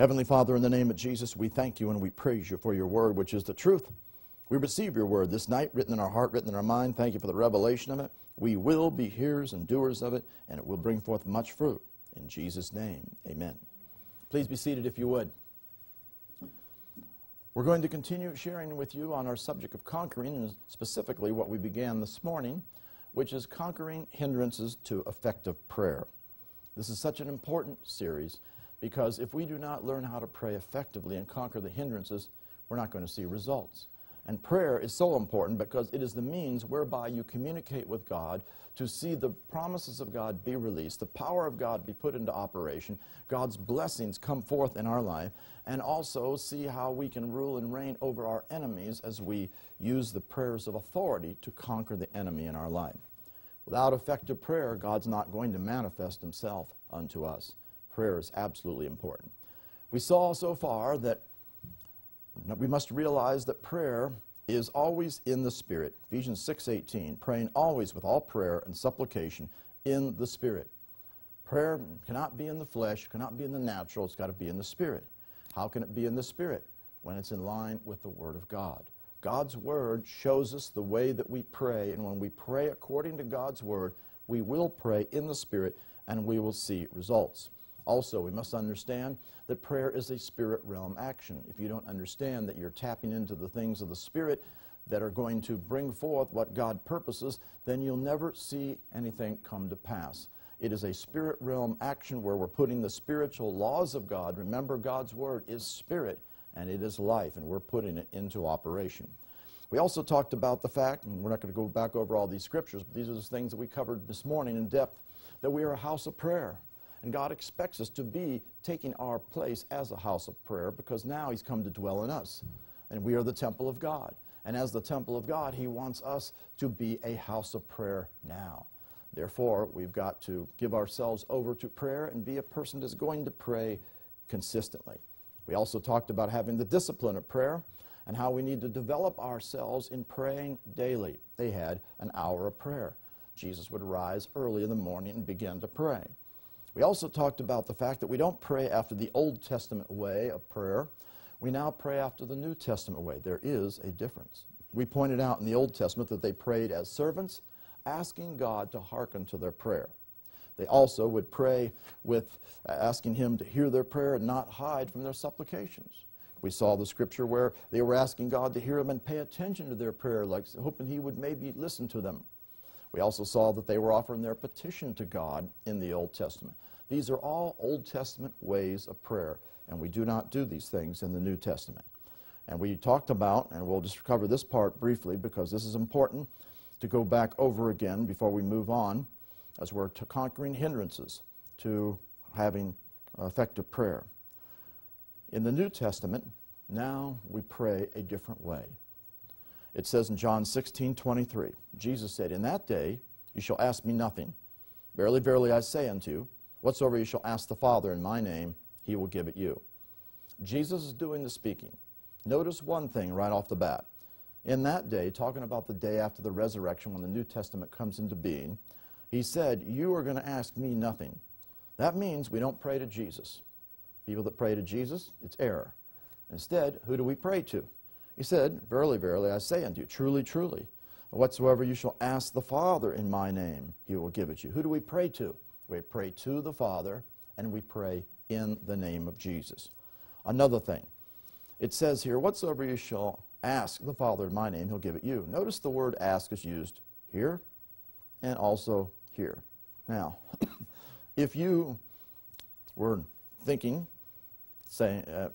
Heavenly Father, in the name of Jesus, we thank you and we praise you for your word, which is the truth. We receive your word this night, written in our heart, written in our mind. Thank you for the revelation of it. We will be hearers and doers of it, and it will bring forth much fruit. In Jesus' name, amen. Please be seated if you would. We're going to continue sharing with you on our subject of conquering, and specifically what we began this morning, which is conquering hindrances to effective prayer. This is such an important series because if we do not learn how to pray effectively and conquer the hindrances, we're not going to see results. And prayer is so important because it is the means whereby you communicate with God to see the promises of God be released, the power of God be put into operation, God's blessings come forth in our life, and also see how we can rule and reign over our enemies as we use the prayers of authority to conquer the enemy in our life. Without effective prayer, God's not going to manifest himself unto us. Prayer is absolutely important. We saw so far that we must realize that prayer is always in the Spirit. Ephesians 6:18, praying always with all prayer and supplication in the Spirit. Prayer cannot be in the flesh, cannot be in the natural, it's got to be in the Spirit. How can it be in the Spirit? When it's in line with the Word of God. God's Word shows us the way that we pray, and when we pray according to God's Word, we will pray in the Spirit and we will see results. Also, we must understand that prayer is a spirit realm action. If you don't understand that you're tapping into the things of the Spirit that are going to bring forth what God purposes, then you'll never see anything come to pass. It is a spirit realm action where we're putting the spiritual laws of God. Remember, God's Word is spirit and it is life, and we're putting it into operation. We also talked about the fact, and we're not going to go back over all these scriptures, but these are the things that we covered this morning in depth, that we are a house of prayer. And God expects us to be taking our place as a house of prayer because now He's come to dwell in us. And we are the temple of God. And as the temple of God, He wants us to be a house of prayer now. Therefore, we've got to give ourselves over to prayer and be a person that's going to pray consistently. We also talked about having the discipline of prayer and how we need to develop ourselves in praying daily. They had an hour of prayer. Jesus would rise early in the morning and begin to pray. We also talked about the fact that we don't pray after the Old Testament way of prayer. We now pray after the New Testament way. There is a difference. We pointed out in the Old Testament that they prayed as servants, asking God to hearken to their prayer. They also would pray with uh, asking Him to hear their prayer and not hide from their supplications. We saw the scripture where they were asking God to hear them and pay attention to their prayer, like hoping He would maybe listen to them. We also saw that they were offering their petition to God in the Old Testament. These are all Old Testament ways of prayer, and we do not do these things in the New Testament. And we talked about, and we'll just cover this part briefly because this is important to go back over again before we move on, as we're to conquering hindrances to having effective prayer. In the New Testament, now we pray a different way. It says in John 16, 23, Jesus said, In that day you shall ask me nothing. Verily, verily, I say unto you, whatsoever you shall ask the Father in my name, he will give it you. Jesus is doing the speaking. Notice one thing right off the bat. In that day, talking about the day after the resurrection when the New Testament comes into being, he said, You are going to ask me nothing. That means we don't pray to Jesus. People that pray to Jesus, it's error. Instead, who do we pray to? He said, Verily, verily, I say unto you, truly, truly, whatsoever you shall ask the Father in my name, he will give it you. Who do we pray to? We pray to the Father, and we pray in the name of Jesus. Another thing, it says here, whatsoever you shall ask the Father in my name, he'll give it you. Notice the word ask is used here and also here. Now, if you were thinking, saying, uh,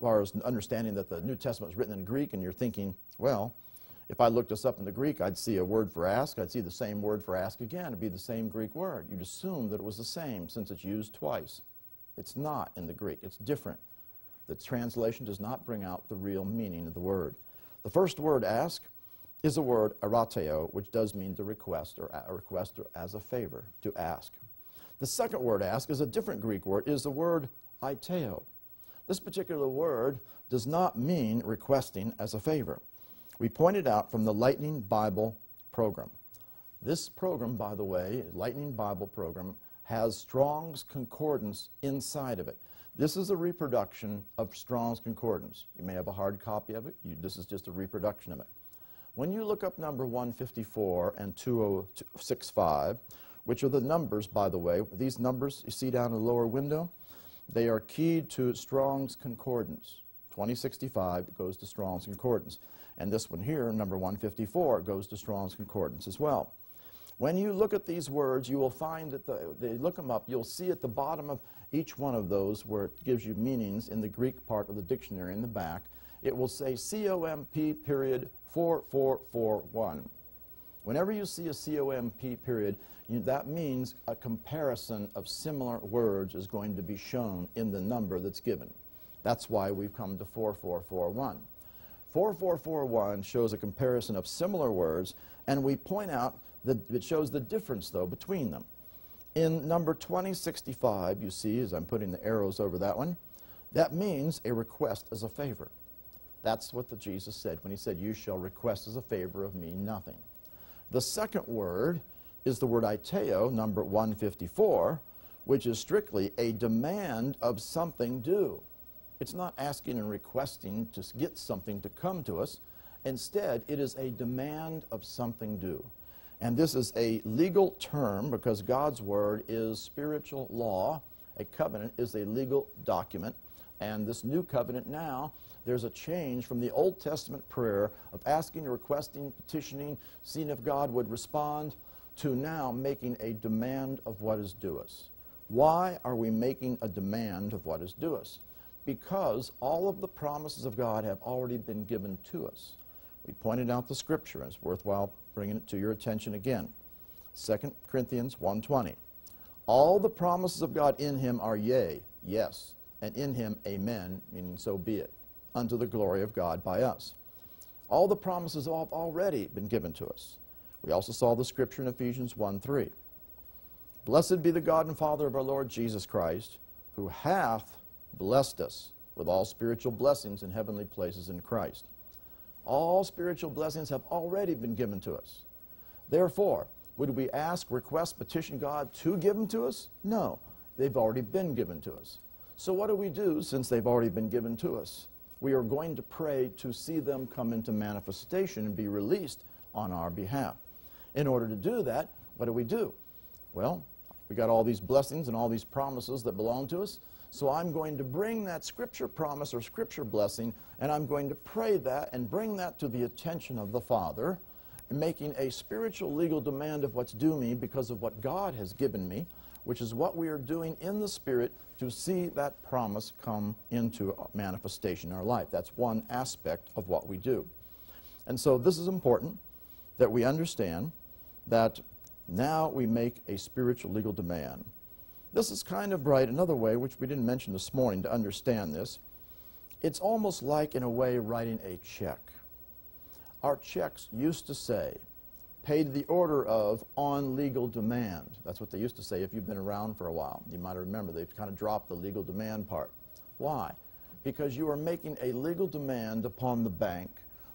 far as understanding that the New Testament was written in Greek, and you're thinking, well, if I looked this up in the Greek, I'd see a word for ask. I'd see the same word for ask again. It'd be the same Greek word. You'd assume that it was the same since it's used twice. It's not in the Greek. It's different. The translation does not bring out the real meaning of the word. The first word, ask, is a word, which does mean to request or a request or as a favor, to ask. The second word, ask, is a different Greek word, is the word. This particular word does not mean requesting as a favor. We pointed out from the Lightning Bible program. This program, by the way, Lightning Bible program, has Strong's Concordance inside of it. This is a reproduction of Strong's Concordance. You may have a hard copy of it. You, this is just a reproduction of it. When you look up number 154 and 2065, which are the numbers, by the way, these numbers you see down in the lower window, they are keyed to Strong's Concordance. 2065 goes to Strong's Concordance. And this one here, number 154, goes to Strong's Concordance as well. When you look at these words, you will find that the, they look them up, you'll see at the bottom of each one of those where it gives you meanings in the Greek part of the dictionary in the back, it will say COMP period 4441. Whenever you see a COMP period, you, that means a comparison of similar words is going to be shown in the number that's given. That's why we've come to 4441. 4441 shows a comparison of similar words, and we point out that it shows the difference, though, between them. In number 2065, you see, as I'm putting the arrows over that one, that means a request as a favor. That's what the Jesus said when he said, You shall request as a favor of me nothing. The second word is the word aiteo, number 154, which is strictly a demand of something due. It's not asking and requesting to get something to come to us. Instead, it is a demand of something due. And this is a legal term because God's Word is spiritual law. A covenant is a legal document. And this new covenant now, there's a change from the Old Testament prayer of asking, requesting, petitioning, seeing if God would respond, to now making a demand of what is due us. Why are we making a demand of what is due us? Because all of the promises of God have already been given to us. We pointed out the scripture, and it's worthwhile bringing it to your attention again. 2 Corinthians 1.20. All the promises of God in him are yea, yes, and in him amen, meaning so be it, unto the glory of God by us. All the promises have already been given to us. We also saw the scripture in Ephesians 1.3. Blessed be the God and Father of our Lord Jesus Christ, who hath blessed us with all spiritual blessings in heavenly places in Christ. All spiritual blessings have already been given to us. Therefore, would we ask, request, petition God to give them to us? No, they've already been given to us. So what do we do since they've already been given to us? We are going to pray to see them come into manifestation and be released on our behalf. In order to do that, what do we do? Well, we got all these blessings and all these promises that belong to us. So I'm going to bring that scripture promise or scripture blessing, and I'm going to pray that and bring that to the attention of the Father, making a spiritual legal demand of what's due me because of what God has given me, which is what we are doing in the Spirit to see that promise come into manifestation in our life. That's one aspect of what we do. And so this is important that we understand that now we make a spiritual legal demand. This is kind of right another way, which we didn't mention this morning to understand this. It's almost like, in a way, writing a check. Our checks used to say, paid the order of on legal demand. That's what they used to say if you've been around for a while. You might remember they've kind of dropped the legal demand part. Why? Because you are making a legal demand upon the bank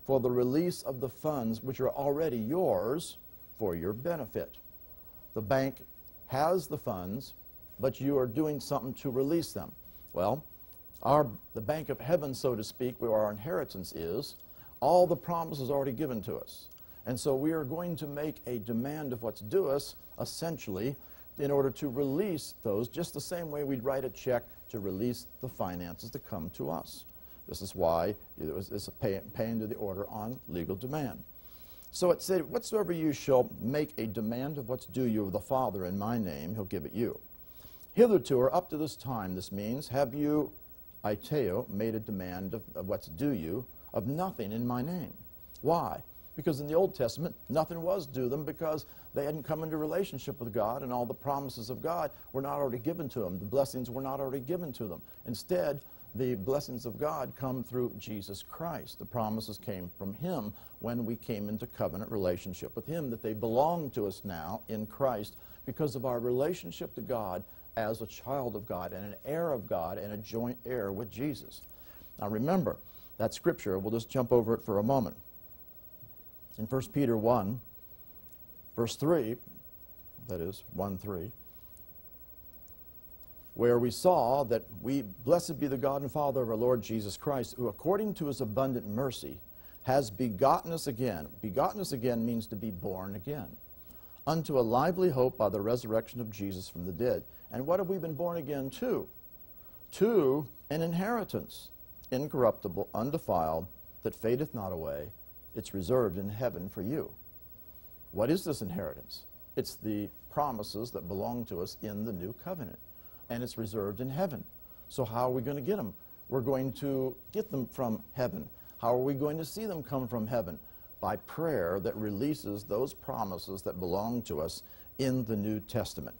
for the release of the funds which are already yours for your benefit. The bank has the funds, but you are doing something to release them. Well, our, the bank of heaven, so to speak, where our inheritance is, all the promises already given to us. And so we are going to make a demand of what's due us, essentially, in order to release those, just the same way we'd write a check to release the finances to come to us. This is why it was, it's a pay, paying to the order on legal demand. So it said, Whatsoever you shall make a demand of what's due you of the Father in my name, he'll give it you. Hitherto, or up to this time, this means, have you, aiteo, made a demand of, of what's due you of nothing in my name. Why? Because in the Old Testament, nothing was due them because they hadn't come into relationship with God and all the promises of God were not already given to them. The blessings were not already given to them. Instead, the blessings of God come through Jesus Christ. The promises came from Him when we came into covenant relationship with Him, that they belong to us now in Christ because of our relationship to God as a child of God and an heir of God and a joint heir with Jesus. Now remember, that scripture, we'll just jump over it for a moment. In 1 Peter 1, verse 3, that is 1 3, where we saw that we, blessed be the God and Father of our Lord Jesus Christ, who according to his abundant mercy has begotten us again. Begotten us again means to be born again, unto a lively hope by the resurrection of Jesus from the dead. And what have we been born again to? To an inheritance, incorruptible, undefiled, that fadeth not away. It's reserved in heaven for you. What is this inheritance? It's the promises that belong to us in the new covenant and it's reserved in heaven. So, how are we going to get them? We're going to get them from heaven. How are we going to see them come from heaven? By prayer that releases those promises that belong to us in the New Testament.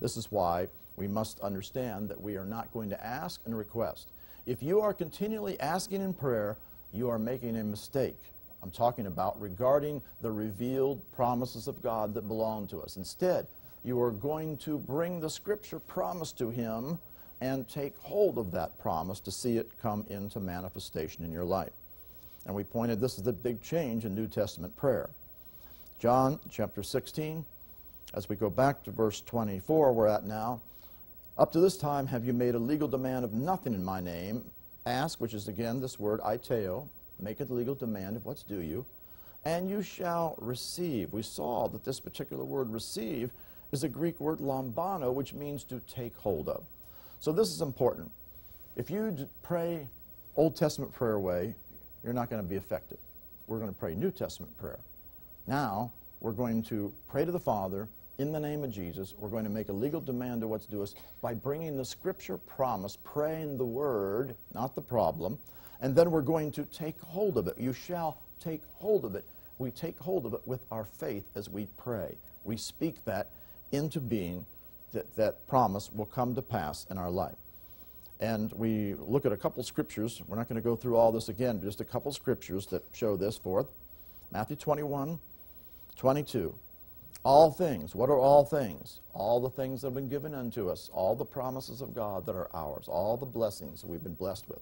This is why we must understand that we are not going to ask and request. If you are continually asking in prayer, you are making a mistake. I'm talking about regarding the revealed promises of God that belong to us. Instead, you are going to bring the scripture promise to him and take hold of that promise to see it come into manifestation in your life. And we pointed this is the big change in New Testament prayer. John chapter 16, as we go back to verse 24, we're at now. Up to this time have you made a legal demand of nothing in my name. Ask, which is again this word, aiteo, make a legal demand of what's due you, and you shall receive. We saw that this particular word receive is a Greek word lambano, which means to take hold of. So this is important. If you pray Old Testament prayer way, you're not going to be effective. We're going to pray New Testament prayer. Now, we're going to pray to the Father in the name of Jesus. We're going to make a legal demand of what's due us by bringing the Scripture promise, praying the Word, not the problem, and then we're going to take hold of it. You shall take hold of it. We take hold of it with our faith as we pray. We speak that into being, that, that promise will come to pass in our life. And we look at a couple scriptures. We're not going to go through all this again, just a couple scriptures that show this forth. Matthew 21, 22. All things. What are all things? All the things that have been given unto us, all the promises of God that are ours, all the blessings we've been blessed with,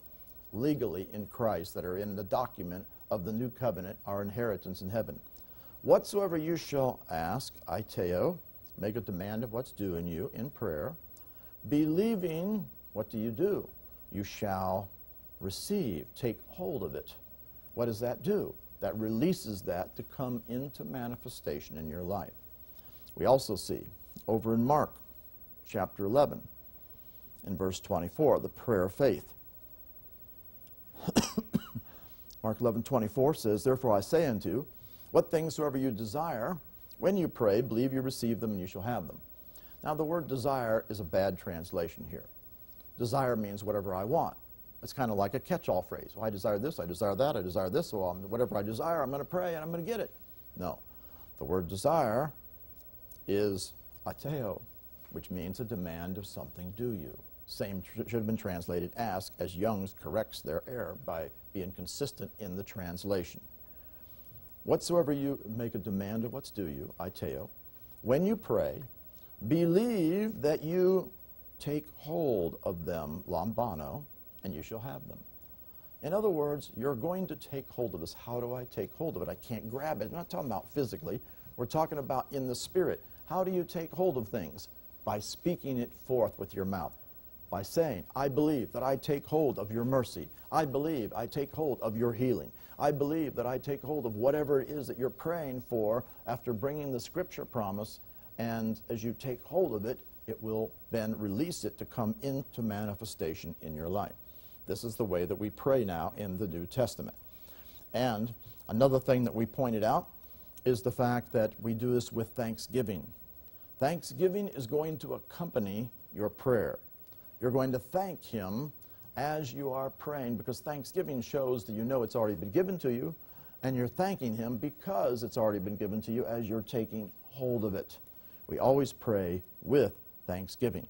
legally in Christ, that are in the document of the new covenant, our inheritance in heaven. Whatsoever you shall ask, aiteo, Make a demand of what's due in you in prayer. Believing, what do you do? You shall receive, take hold of it. What does that do? That releases that to come into manifestation in your life. We also see over in Mark chapter 11, in verse 24, the prayer of faith. Mark 11, 24 says, Therefore I say unto you, what things soever you desire, when you pray, believe you receive them and you shall have them. Now, the word desire is a bad translation here. Desire means whatever I want. It's kind of like a catch all phrase. Well, I desire this, I desire that, I desire this, so I'm, whatever I desire, I'm going to pray and I'm going to get it. No. The word desire is aiteo, which means a demand of something due you. Same should have been translated ask, as Young's corrects their error by being consistent in the translation. Whatsoever you make a demand of what's due you, aiteo, when you pray, believe that you take hold of them, lambano, and you shall have them. In other words, you're going to take hold of this. How do I take hold of it? I can't grab it. I'm not talking about physically. We're talking about in the spirit. How do you take hold of things? By speaking it forth with your mouth by saying, I believe that I take hold of your mercy. I believe I take hold of your healing. I believe that I take hold of whatever it is that you're praying for after bringing the scripture promise. And as you take hold of it, it will then release it to come into manifestation in your life. This is the way that we pray now in the New Testament. And another thing that we pointed out is the fact that we do this with thanksgiving. Thanksgiving is going to accompany your prayer. You're going to thank Him as you are praying because thanksgiving shows that you know it's already been given to you and you're thanking Him because it's already been given to you as you're taking hold of it. We always pray with thanksgiving.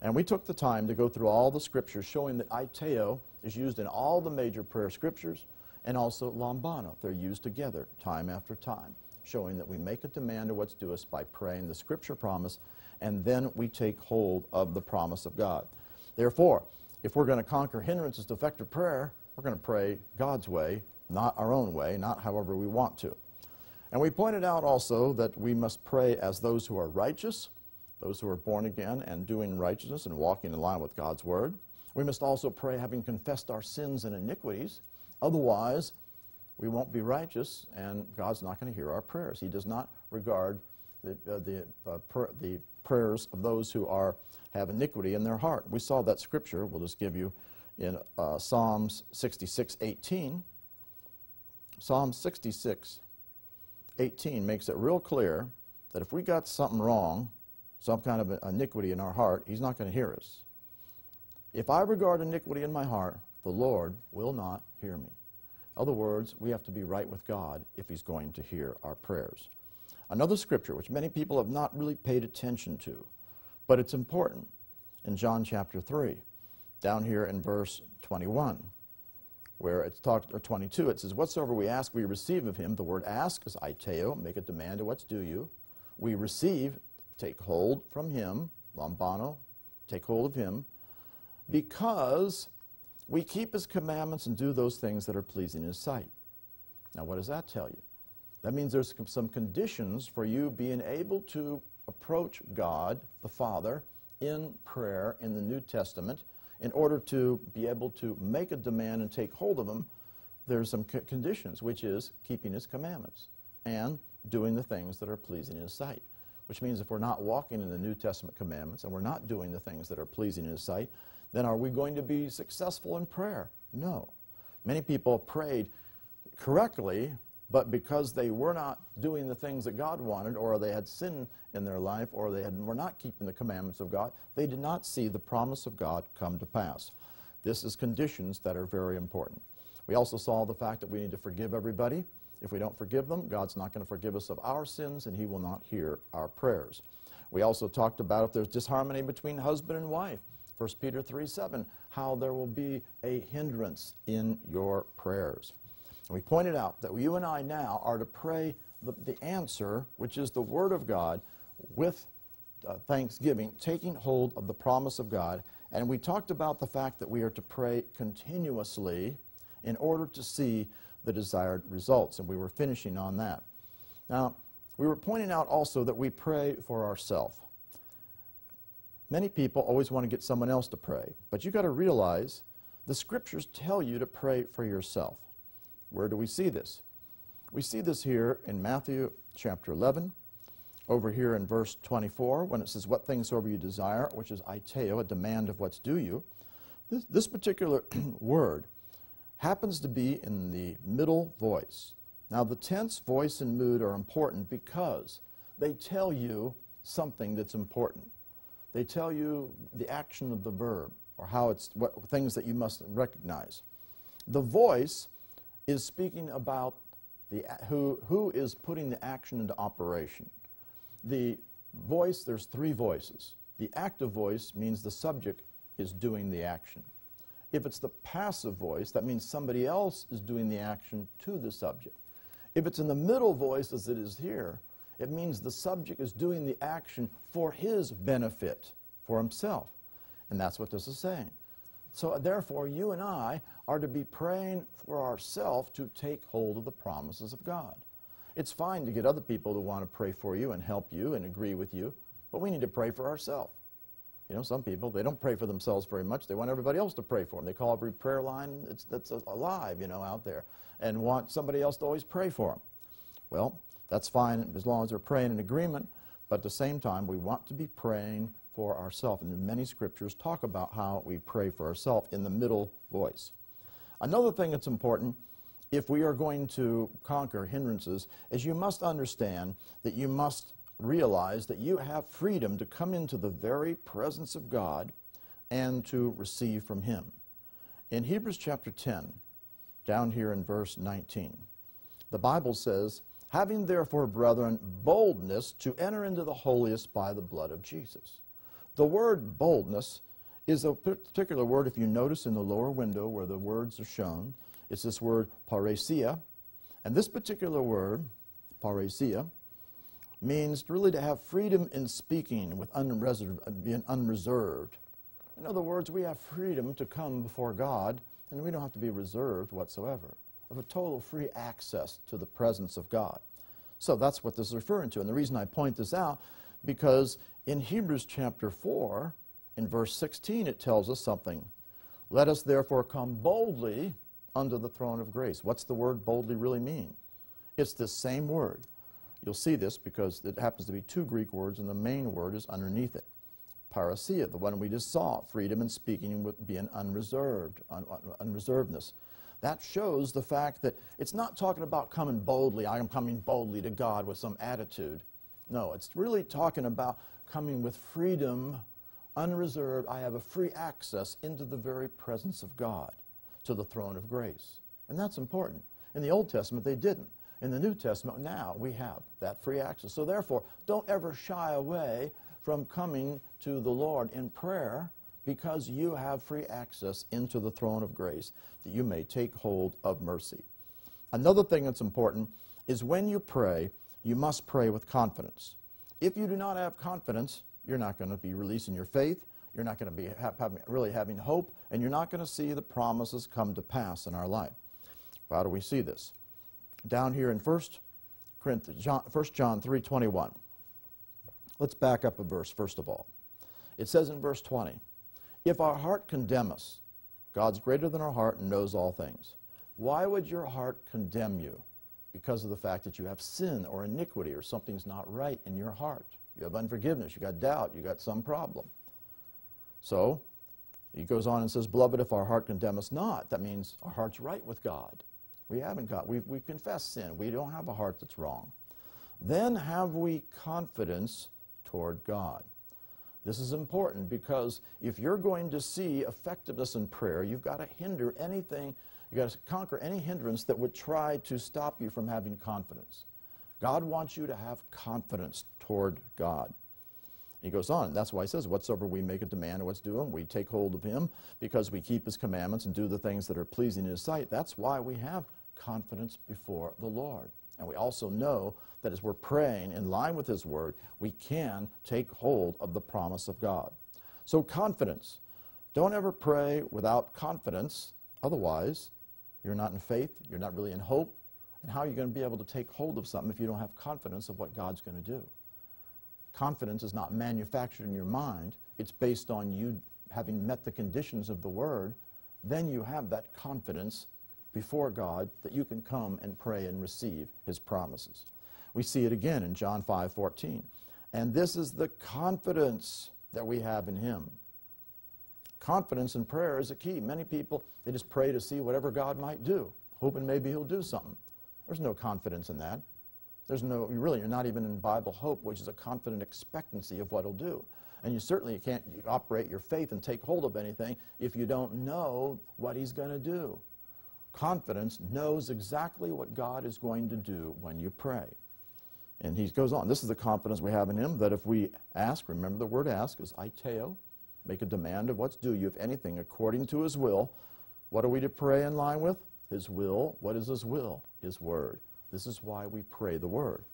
And we took the time to go through all the scriptures showing that aiteo is used in all the major prayer scriptures and also lambano. They're used together time after time, showing that we make a demand of what's due us by praying the scripture promise and then we take hold of the promise of God. Therefore, if we're going to conquer hindrances to effective prayer, we're going to pray God's way, not our own way, not however we want to. And we pointed out also that we must pray as those who are righteous those who are born again and doing righteousness and walking in line with God's word. We must also pray having confessed our sins and iniquities. Otherwise, we won't be righteous and God's not going to hear our prayers. He does not regard the, uh, the, uh, the prayers of those who are, have iniquity in their heart. We saw that scripture, we'll just give you in uh, Psalms 66 18. Psalm 66 18 makes it real clear that if we got something wrong, some kind of iniquity in our heart, He's not going to hear us. If I regard iniquity in my heart, the Lord will not hear me. In other words, we have to be right with God if He's going to hear our prayers. Another scripture, which many people have not really paid attention to, but it's important, in John chapter 3, down here in verse 21, where it's talked, or 22, it says, Whatsoever we ask, we receive of him. The word ask is aiteo, make a demand of what's due you. We receive, take hold from him, lambano, take hold of him, because we keep his commandments and do those things that are pleasing in his sight. Now, what does that tell you? That means there's some conditions for you being able to approach God, the Father, in prayer in the New Testament in order to be able to make a demand and take hold of Him. There's some conditions, which is keeping His commandments and doing the things that are pleasing in His sight. Which means if we're not walking in the New Testament commandments and we're not doing the things that are pleasing in His sight, then are we going to be successful in prayer? No. Many people prayed correctly but because they were not doing the things that God wanted, or they had sin in their life, or they had, were not keeping the commandments of God, they did not see the promise of God come to pass. This is conditions that are very important. We also saw the fact that we need to forgive everybody. If we don't forgive them, God's not going to forgive us of our sins, and He will not hear our prayers. We also talked about if there's disharmony between husband and wife. 1 Peter 3 7, how there will be a hindrance in your prayers. We pointed out that you and I now are to pray the, the answer, which is the Word of God, with uh, thanksgiving, taking hold of the promise of God. And we talked about the fact that we are to pray continuously in order to see the desired results. And we were finishing on that. Now, we were pointing out also that we pray for ourselves. Many people always want to get someone else to pray, but you've got to realize the scriptures tell you to pray for yourself. Where do we see this? We see this here in Matthew chapter 11, over here in verse 24, when it says, What things soever you desire, which is aiteo, a demand of what's due you. This, this particular word happens to be in the middle voice. Now, the tense, voice, and mood are important because they tell you something that's important. They tell you the action of the verb or how it's what things that you must recognize. The voice is speaking about the, who, who is putting the action into operation. The voice, there's three voices. The active voice means the subject is doing the action. If it's the passive voice, that means somebody else is doing the action to the subject. If it's in the middle voice, as it is here, it means the subject is doing the action for his benefit, for himself. And that's what this is saying. So therefore, you and I are to be praying for ourselves to take hold of the promises of God. It's fine to get other people to want to pray for you and help you and agree with you, but we need to pray for ourselves. You know, some people, they don't pray for themselves very much. They want everybody else to pray for them. They call every prayer line that's alive, you know, out there, and want somebody else to always pray for them. Well, that's fine as long as they're praying in agreement, but at the same time, we want to be praying for ourselves. And many scriptures talk about how we pray for ourselves in the middle voice. Another thing that's important if we are going to conquer hindrances is you must understand that you must realize that you have freedom to come into the very presence of God and to receive from Him. In Hebrews chapter 10, down here in verse 19, the Bible says, Having therefore, brethren, boldness to enter into the holiest by the blood of Jesus. The word boldness is a particular word, if you notice in the lower window where the words are shown, it's this word parrhesia. And this particular word, parrhesia, means really to have freedom in speaking with unreserved, being unreserved. In other words, we have freedom to come before God, and we don't have to be reserved whatsoever. Of a total free access to the presence of God. So that's what this is referring to. And the reason I point this out because in Hebrews chapter 4, in verse 16, it tells us something. Let us therefore come boldly under the throne of grace. What's the word boldly really mean? It's the same word. You'll see this because it happens to be two Greek words, and the main word is underneath it. Parrhesia, the one we just saw, freedom in speaking with being unreserved, un, un, unreservedness. That shows the fact that it's not talking about coming boldly, I am coming boldly to God with some attitude. No, it's really talking about coming with freedom, unreserved. I have a free access into the very presence of God, to the throne of grace. And that's important. In the Old Testament, they didn't. In the New Testament, now we have that free access. So therefore, don't ever shy away from coming to the Lord in prayer because you have free access into the throne of grace that you may take hold of mercy. Another thing that's important is when you pray, you must pray with confidence. If you do not have confidence, you're not going to be releasing your faith, you're not going to be ha- having, really having hope, and you're not going to see the promises come to pass in our life. How do we see this? Down here in 1 Corinthians, John, 1 John 3.21. Let's back up a verse first of all. It says in verse 20, If our heart condemn us, God's greater than our heart and knows all things. Why would your heart condemn you? Because of the fact that you have sin or iniquity or something's not right in your heart. You have unforgiveness, you got doubt, you got some problem. So, he goes on and says, Beloved, if our heart condemn us not, that means our heart's right with God. We haven't got, we've, we've confessed sin. We don't have a heart that's wrong. Then have we confidence toward God. This is important because if you're going to see effectiveness in prayer, you've got to hinder anything You've got to conquer any hindrance that would try to stop you from having confidence. God wants you to have confidence toward God. He goes on. That's why he says, Whatsoever we make a demand of what's him, we take hold of him because we keep his commandments and do the things that are pleasing in his sight. That's why we have confidence before the Lord. And we also know that as we're praying in line with his word, we can take hold of the promise of God. So, confidence. Don't ever pray without confidence. Otherwise, you're not in faith, you're not really in hope. And how are you going to be able to take hold of something if you don't have confidence of what God's going to do? Confidence is not manufactured in your mind, it's based on you having met the conditions of the Word. Then you have that confidence before God that you can come and pray and receive His promises. We see it again in John 5 14. And this is the confidence that we have in Him confidence in prayer is a key. Many people, they just pray to see whatever God might do, hoping maybe He'll do something. There's no confidence in that. There's no, really, you're not even in Bible hope, which is a confident expectancy of what He'll do. And you certainly can't operate your faith and take hold of anything if you don't know what He's going to do. Confidence knows exactly what God is going to do when you pray. And he goes on. This is the confidence we have in him that if we ask, remember the word ask is aiteo, make a demand of what's due you, if anything, according to his will. What are we to pray in line with? His will. What is his will? His word. This is why we pray the word.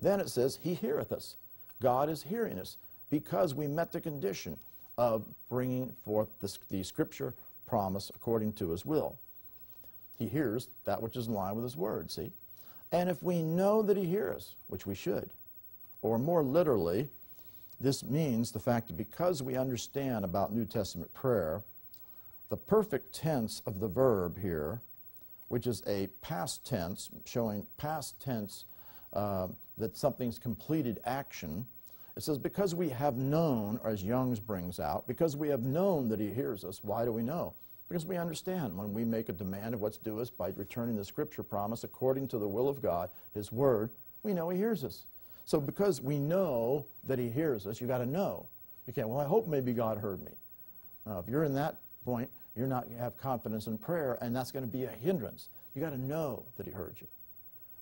Then it says, He heareth us. God is hearing us because we met the condition of bringing forth the, the scripture promise according to his will. He hears that which is in line with his word, see? And if we know that he hears, which we should, or more literally, this means the fact that because we understand about New Testament prayer, the perfect tense of the verb here, which is a past tense, showing past tense uh, that something's completed action, it says, because we have known, or as Young's brings out, because we have known that he hears us. Why do we know? Because we understand when we make a demand of what's due us by returning the scripture promise according to the will of God, his word, we know he hears us. So because we know that he hears us, you got to know. You can't, well, I hope maybe God heard me. Uh, if you're in that point, you're not going to have confidence in prayer, and that's going to be a hindrance. You got to know that he heard you.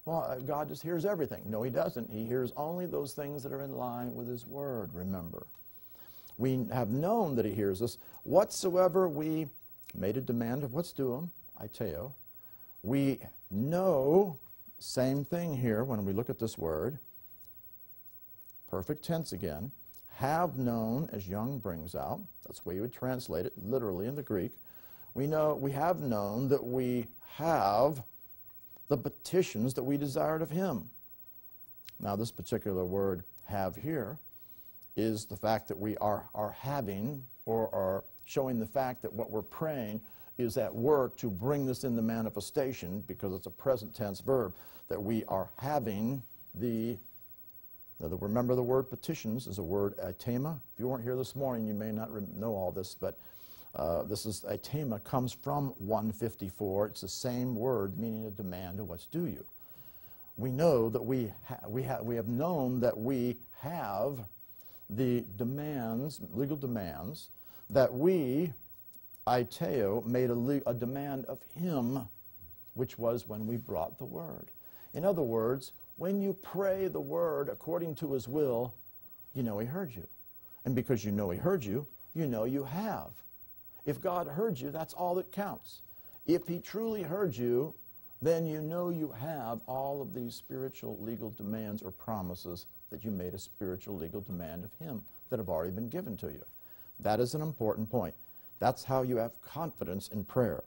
Well, uh, God just hears everything. No, he doesn't. He hears only those things that are in line with his word, remember. We have known that he hears us. Whatsoever we made a demand of what's due him, aiteo, we know, same thing here when we look at this word, perfect tense again, have known, as Young brings out, that's the way you would translate it literally in the Greek, we know we have known that we have the petitions that we desired of him. Now, this particular word have here is the fact that we are, are having or are showing the fact that what we're praying is at work to bring this into manifestation because it's a present tense verb, that we are having the, now remember the word petitions is a word aitema. If you weren't here this morning, you may not know all this, but uh, this is aitema comes from 154. It's the same word meaning a demand of what's due you. We know that we, ha- we, ha- we have known that we have the demands, legal demands, that we Aiteo made a, a demand of him, which was when we brought the word. In other words, when you pray the word according to his will, you know he heard you. And because you know he heard you, you know you have. If God heard you, that's all that counts. If he truly heard you, then you know you have all of these spiritual legal demands or promises that you made a spiritual legal demand of him that have already been given to you. That is an important point. That's how you have confidence in prayer.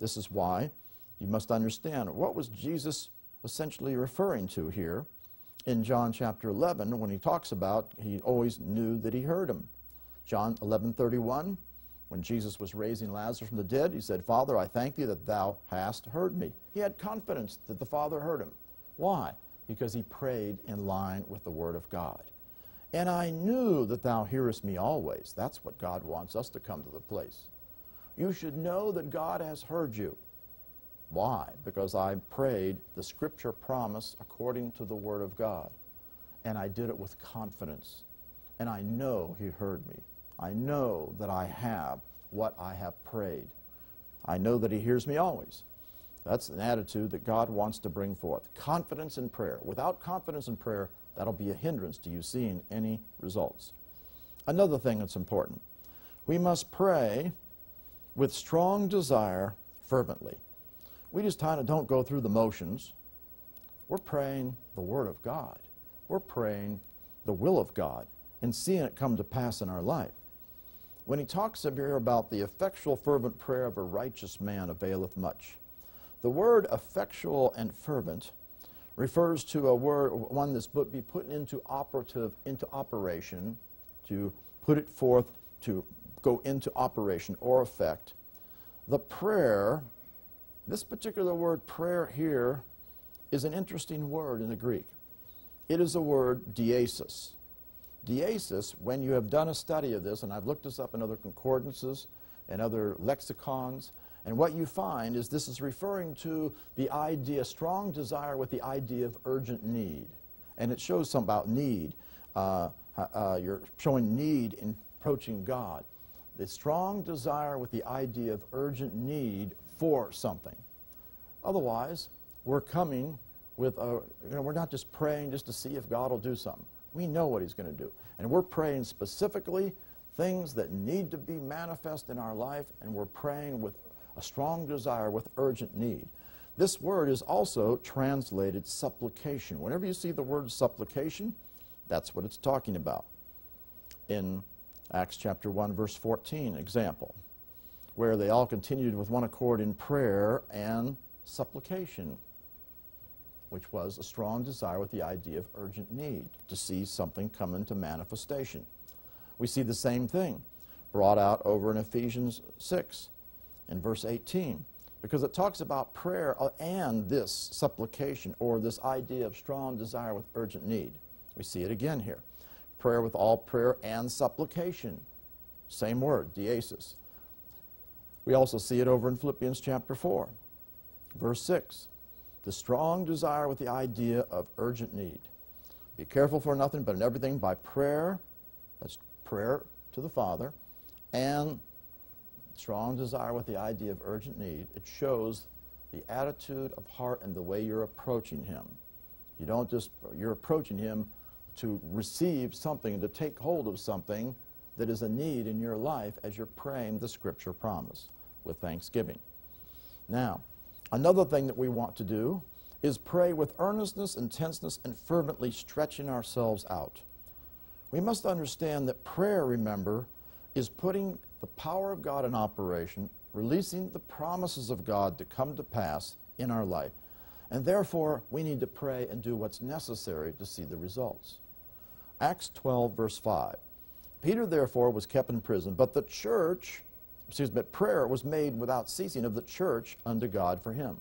This is why you must understand what was Jesus essentially referring to here in John chapter 11 when he talks about he always knew that he heard him. John 11:31 when Jesus was raising Lazarus from the dead, he said, "Father, I thank thee that thou hast heard me." He had confidence that the Father heard him. Why? Because he prayed in line with the word of God. And I knew that thou hearest me always. That's what God wants us to come to the place. You should know that God has heard you. Why? Because I prayed the scripture promise according to the word of God. And I did it with confidence. And I know he heard me. I know that I have what I have prayed. I know that he hears me always. That's an attitude that God wants to bring forth. Confidence in prayer. Without confidence in prayer, That'll be a hindrance to you seeing any results. Another thing that's important we must pray with strong desire fervently. We just kind of don't go through the motions. We're praying the Word of God, we're praying the will of God and seeing it come to pass in our life. When he talks here about the effectual, fervent prayer of a righteous man availeth much, the word effectual and fervent refers to a word, one that's be put into operative, into operation, to put it forth, to go into operation or effect. The prayer, this particular word prayer here, is an interesting word in the Greek. It is a word diesis. Diesis, when you have done a study of this, and I've looked this up in other concordances and other lexicons, and what you find is this is referring to the idea, strong desire with the idea of urgent need. And it shows something about need. Uh, uh, you're showing need in approaching God. The strong desire with the idea of urgent need for something. Otherwise, we're coming with a, you know, we're not just praying just to see if God will do something. We know what He's going to do. And we're praying specifically things that need to be manifest in our life, and we're praying with a strong desire with urgent need. This word is also translated supplication. Whenever you see the word supplication, that's what it's talking about. In Acts chapter 1, verse 14, example, where they all continued with one accord in prayer and supplication, which was a strong desire with the idea of urgent need to see something come into manifestation. We see the same thing brought out over in Ephesians 6 in verse 18 because it talks about prayer and this supplication or this idea of strong desire with urgent need. We see it again here. Prayer with all prayer and supplication. Same word, diesis. We also see it over in Philippians chapter 4, verse 6. The strong desire with the idea of urgent need. Be careful for nothing, but in everything by prayer, that's prayer to the Father, and strong desire with the idea of urgent need, it shows the attitude of heart and the way you're approaching Him. You don't just, you're approaching Him to receive something, to take hold of something that is a need in your life as you're praying the Scripture promise with thanksgiving. Now, another thing that we want to do is pray with earnestness, intenseness, and fervently stretching ourselves out. We must understand that prayer, remember, is putting the power of God in operation, releasing the promises of God to come to pass in our life. And therefore, we need to pray and do what's necessary to see the results. Acts 12, verse 5. Peter, therefore, was kept in prison, but the church, excuse me, prayer was made without ceasing of the church unto God for him.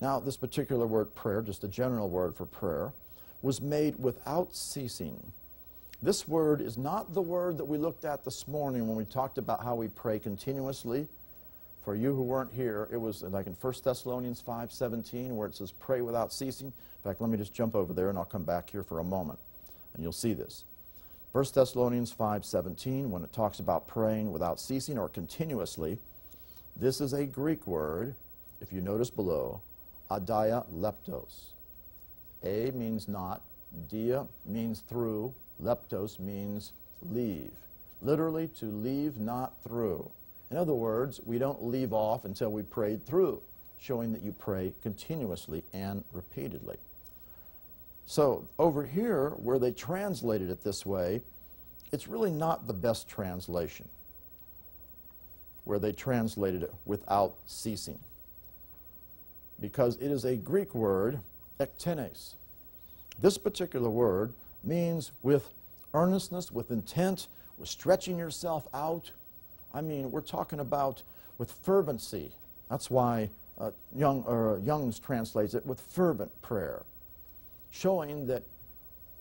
Now, this particular word prayer, just a general word for prayer, was made without ceasing. This word is not the word that we looked at this morning when we talked about how we pray continuously. For you who weren't here, it was like in 1 Thessalonians 5:17 where it says pray without ceasing. In fact, let me just jump over there and I'll come back here for a moment and you'll see this. 1 Thessalonians 5:17 when it talks about praying without ceasing or continuously, this is a Greek word, if you notice below, adia leptos. A means not, dia means through, Leptos means leave. Literally, to leave not through. In other words, we don't leave off until we prayed through, showing that you pray continuously and repeatedly. So, over here, where they translated it this way, it's really not the best translation, where they translated it without ceasing. Because it is a Greek word, ektenes. This particular word means with earnestness, with intent, with stretching yourself out. I mean, we're talking about with fervency. That's why uh, Young, or Young's translates it with fervent prayer, showing that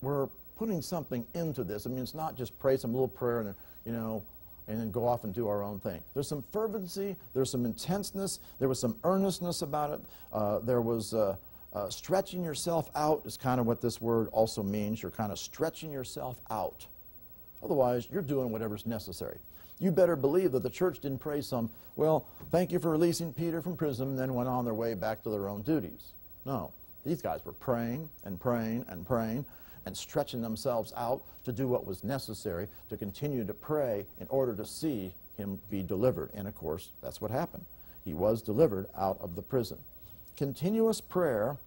we're putting something into this. I mean, it's not just pray some little prayer and, you know, and then go off and do our own thing. There's some fervency, there's some intenseness, there was some earnestness about it, uh, there was uh, uh, stretching yourself out is kind of what this word also means. You're kind of stretching yourself out. Otherwise, you're doing whatever's necessary. You better believe that the church didn't pray some, well, thank you for releasing Peter from prison, and then went on their way back to their own duties. No. These guys were praying and praying and praying and stretching themselves out to do what was necessary to continue to pray in order to see him be delivered. And of course, that's what happened. He was delivered out of the prison. Continuous prayer,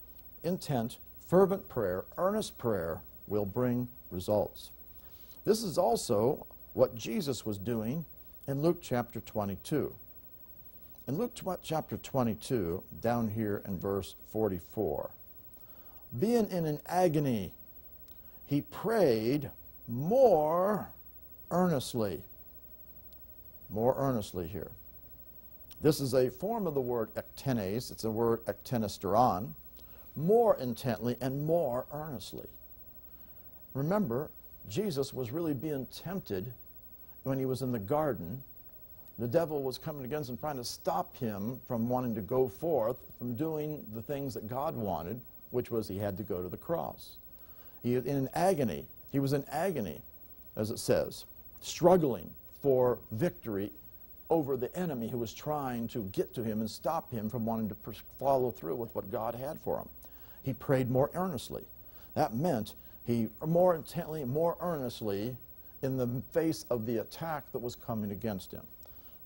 intent, fervent prayer, earnest prayer will bring results. This is also what Jesus was doing in Luke chapter 22. In Luke chapter 22, down here in verse 44, being in an agony, he prayed more earnestly. More earnestly here. This is a form of the word ektenes, it's a word ektenesteron, more intently and more earnestly. Remember, Jesus was really being tempted when he was in the garden. The devil was coming against him, trying to stop him from wanting to go forth, from doing the things that God wanted, which was he had to go to the cross. He in an agony. He was in agony, as it says, struggling for victory over the enemy who was trying to get to him and stop him from wanting to follow through with what God had for him. He prayed more earnestly. That meant he more intently, more earnestly in the face of the attack that was coming against him.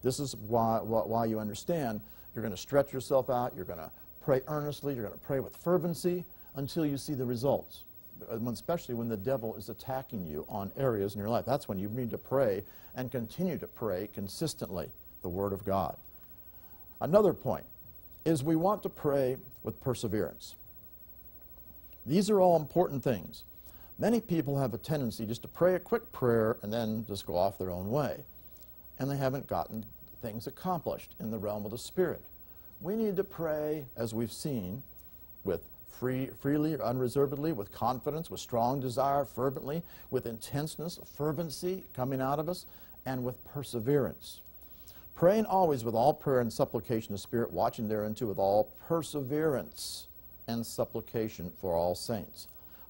This is why, why you understand you're going to stretch yourself out, you're going to pray earnestly, you're going to pray with fervency until you see the results uh, especially when the devil is attacking you on areas in your life. That's when you need to pray and continue to pray consistently the Word of God. Another point is we want to pray with perseverance. These are all important things. Many people have a tendency just to pray a quick prayer and then just go off their own way. And they haven't gotten things accomplished in the realm of the Spirit. We need to pray, as we've seen, with free, freely, unreservedly, with confidence, with strong desire, fervently, with intenseness, fervency coming out of us, and with perseverance. Praying always with all prayer and supplication of Spirit, watching thereunto with all perseverance and supplication for all saints.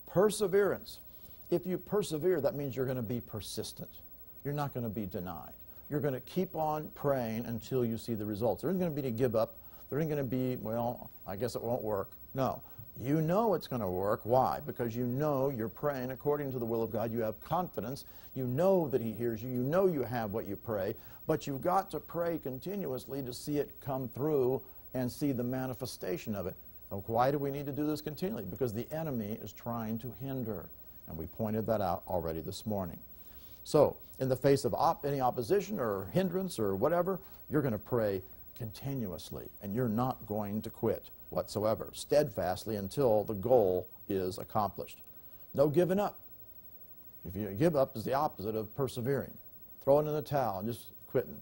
Perseverance. If you persevere, that means you're going to be persistent. You're not going to be denied. You're going to keep on praying until you see the results. There isn't going to be to give up. There ain't going to be, well, I guess it won't work. No. You know it's going to work. Why? Because you know you're praying according to the will of God. You have confidence. You know that He hears you. You know you have what you pray. But you've got to pray continuously to see it come through and see the manifestation of it. Why do we need to do this continually? Because the enemy is trying to hinder. And we pointed that out already this morning. So, in the face of op any opposition or hindrance or whatever, you're going to pray continuously and you're not going to quit whatsoever, steadfastly until the goal is accomplished. No giving up. If you give up is the opposite of persevering. Throwing in the towel and just quitting.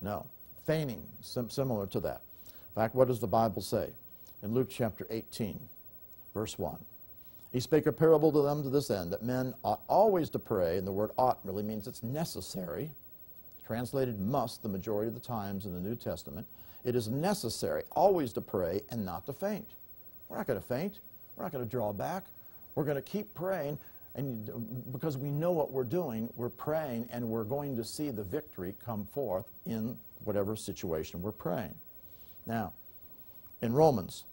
No. Feigning, sim- similar to that. In fact, what does the Bible say? In Luke chapter 18, verse 1. He spake a parable to them to this end, that men ought always to pray, and the word ought really means it's necessary, translated must the majority of the times in the New Testament. It is necessary always to pray and not to faint. We're not going to faint. We're not going to draw back. We're going to keep praying, and because we know what we're doing, we're praying, and we're going to see the victory come forth in whatever situation we're praying. Now, in Romans,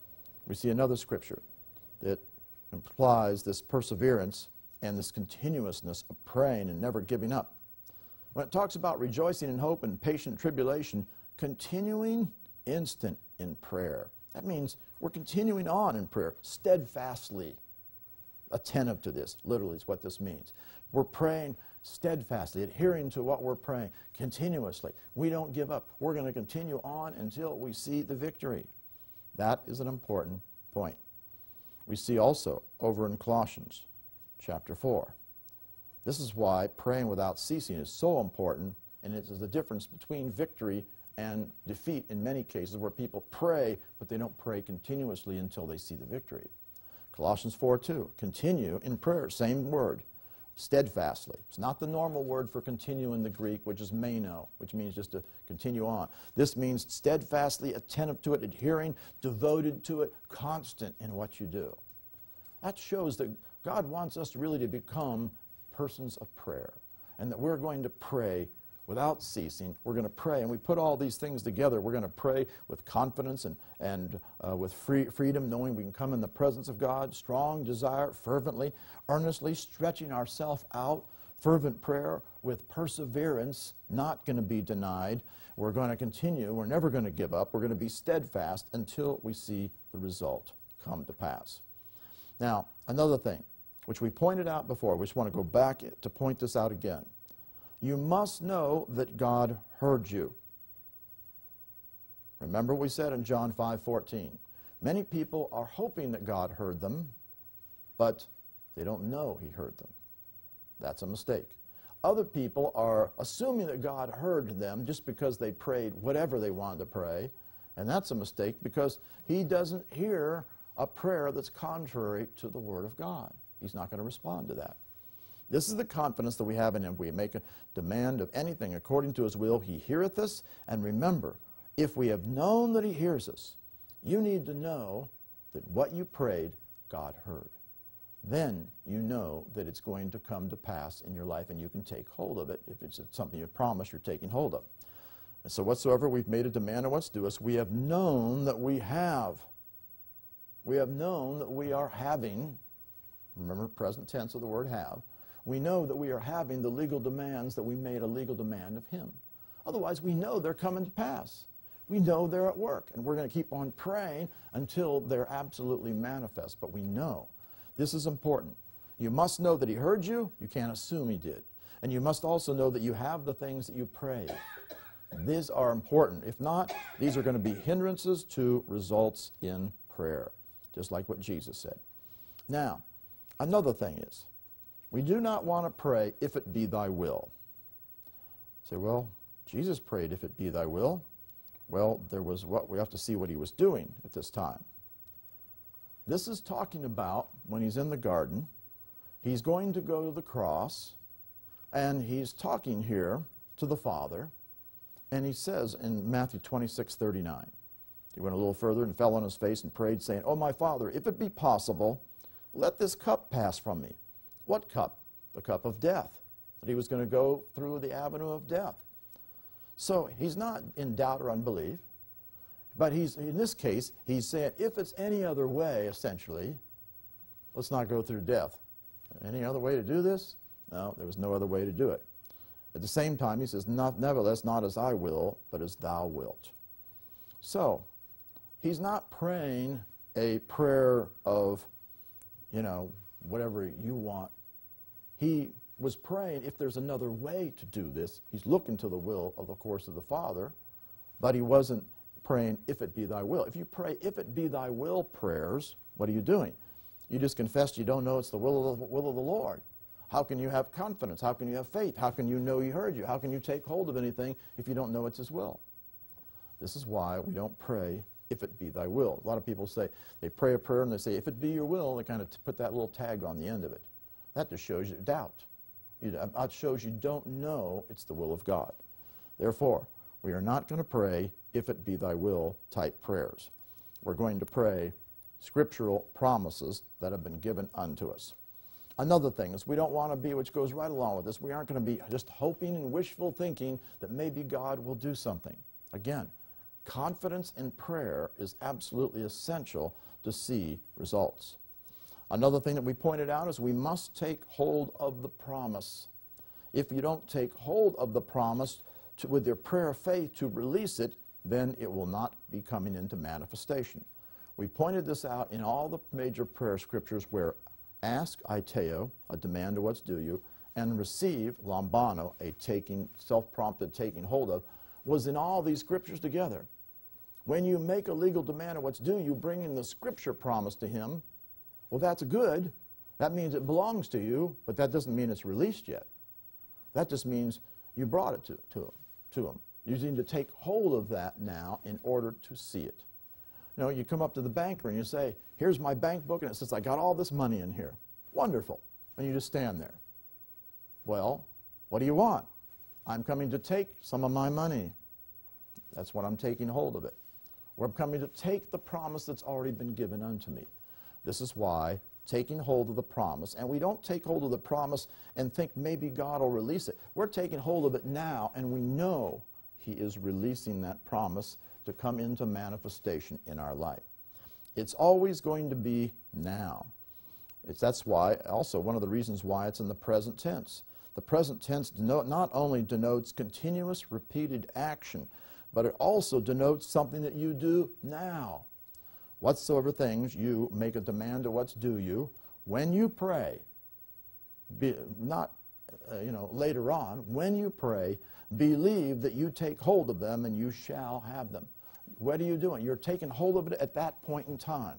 we see another scripture that implies this perseverance and this continuousness of praying and never giving up. When it talks about rejoicing in hope and patient tribulation, continuing instant in prayer. That means we're continuing on in prayer, steadfastly attentive to this, literally, is what this means. We're praying steadfastly, adhering to what we're praying continuously. We don't give up. We're going to continue on until we see the victory. That is an important point. We see also over in Colossians chapter 4. This is why praying without ceasing is so important, and it is the difference between victory and defeat in many cases where people pray, but they don't pray continuously until they see the victory. Colossians 4 2, continue in prayer, same word, steadfastly. It's not the normal word for continue in the Greek, which is meno, which means just to continue on. This means steadfastly attentive to it, adhering, devoted to it, constant in what you do. That shows that God wants us really to become persons of prayer and that we're going to pray without ceasing. We're going to pray, and we put all these things together. We're going to pray with confidence and, and uh, with free, freedom, knowing we can come in the presence of God, strong desire, fervently, earnestly, stretching ourselves out, fervent prayer with perseverance, not going to be denied. We're going to continue. We're never going to give up. We're going to be steadfast until we see the result come to pass. Now, another thing, which we pointed out before, we just want to go back to point this out again you must know that God heard you. Remember we said in John 5:14. Many people are hoping that God heard them, but they don't know he heard them. That's a mistake. Other people are assuming that God heard them just because they prayed whatever they wanted to pray, and that's a mistake because he doesn't hear a prayer that's contrary to the word of God. He's not going to respond to that. This is the confidence that we have in him. We make a demand of anything according to his will. He heareth us. And remember, if we have known that he hears us, you need to know that what you prayed, God heard. Then you know that it's going to come to pass in your life and you can take hold of it if it's something you promised you're taking hold of. And so whatsoever we've made a demand of what's due us, we have known that we have. We have known that we are having, remember present tense of the word have, we know that we are having the legal demands that we made a legal demand of Him. Otherwise, we know they're coming to pass. We know they're at work, and we're going to keep on praying until they're absolutely manifest. But we know. This is important. You must know that He heard you. You can't assume He did. And you must also know that you have the things that you prayed. These are important. If not, these are going to be hindrances to results in prayer, just like what Jesus said. Now, another thing is, we do not want to pray, if it be thy will. Say, well, Jesus prayed, if it be thy will. Well, there was what we have to see what he was doing at this time. This is talking about when he's in the garden, he's going to go to the cross, and he's talking here to the Father, and he says in Matthew 26 39, he went a little further and fell on his face and prayed, saying, Oh, my Father, if it be possible, let this cup pass from me. What cup? The cup of death. That he was going to go through the avenue of death. So he's not in doubt or unbelief. But he's, in this case, he's saying, if it's any other way, essentially, let's not go through death. Any other way to do this? No, there was no other way to do it. At the same time, he says, not, nevertheless, not as I will, but as thou wilt. So, he's not praying a prayer of, you know, whatever you want. He was praying if there's another way to do this. He's looking to the will of the course of the Father, but he wasn't praying if it be thy will. If you pray if it be thy will prayers, what are you doing? You just confessed you don't know it's the will of the, will of the Lord. How can you have confidence? How can you have faith? How can you know He heard you? How can you take hold of anything if you don't know it's His will? This is why we don't pray, if it be thy will. A lot of people say, they pray a prayer and they say, if it be your will, they kind of put that little tag on the end of it. That just shows you doubt. It um, shows you don't know it's the will of God. Therefore, we are not going to pray, if it be thy will, type prayers. We're going to pray scriptural promises that have been given unto us. Another thing is we don't want to be, which goes right along with this, we aren't going to be just hoping and wishful thinking that maybe God will do something. Again, confidence in prayer is absolutely essential to see results. Another thing that we pointed out is we must take hold of the promise. If you don't take hold of the promise to, with your prayer of faith to release it, then it will not be coming into manifestation. We pointed this out in all the major prayer scriptures where ask, aiteo, a demand of what's due you, and receive, lambano, a taking, self-prompted taking hold of, was in all these scriptures together. When you make a legal demand of what's due, you bring in the scripture promise to him. Well, that's good. That means it belongs to you, but that doesn't mean it's released yet. That just means you brought it to, to, him, to him. You need to take hold of that now in order to see it. You know, you come up to the banker and you say, here's my bank book, and it says, I got all this money in here. Wonderful. And you just stand there. Well, what do you want? I'm coming to take some of my money. That's what I'm taking hold of it. Or I'm coming to take the promise that's already been given unto me. This is why taking hold of the promise, and we don't take hold of the promise and think maybe God will release it. We're taking hold of it now, and we know He is releasing that promise to come into manifestation in our life. It's always going to be now. It's, that's why, also, one of the reasons why it's in the present tense. The present tense denote, not only denotes continuous repeated action, but it also denotes something that you do now. Whatsoever things you make a demand of what's due you, when you pray, be, not uh, you know, later on, when you pray, believe that you take hold of them and you shall have them. What are you doing? You're taking hold of it at that point in time.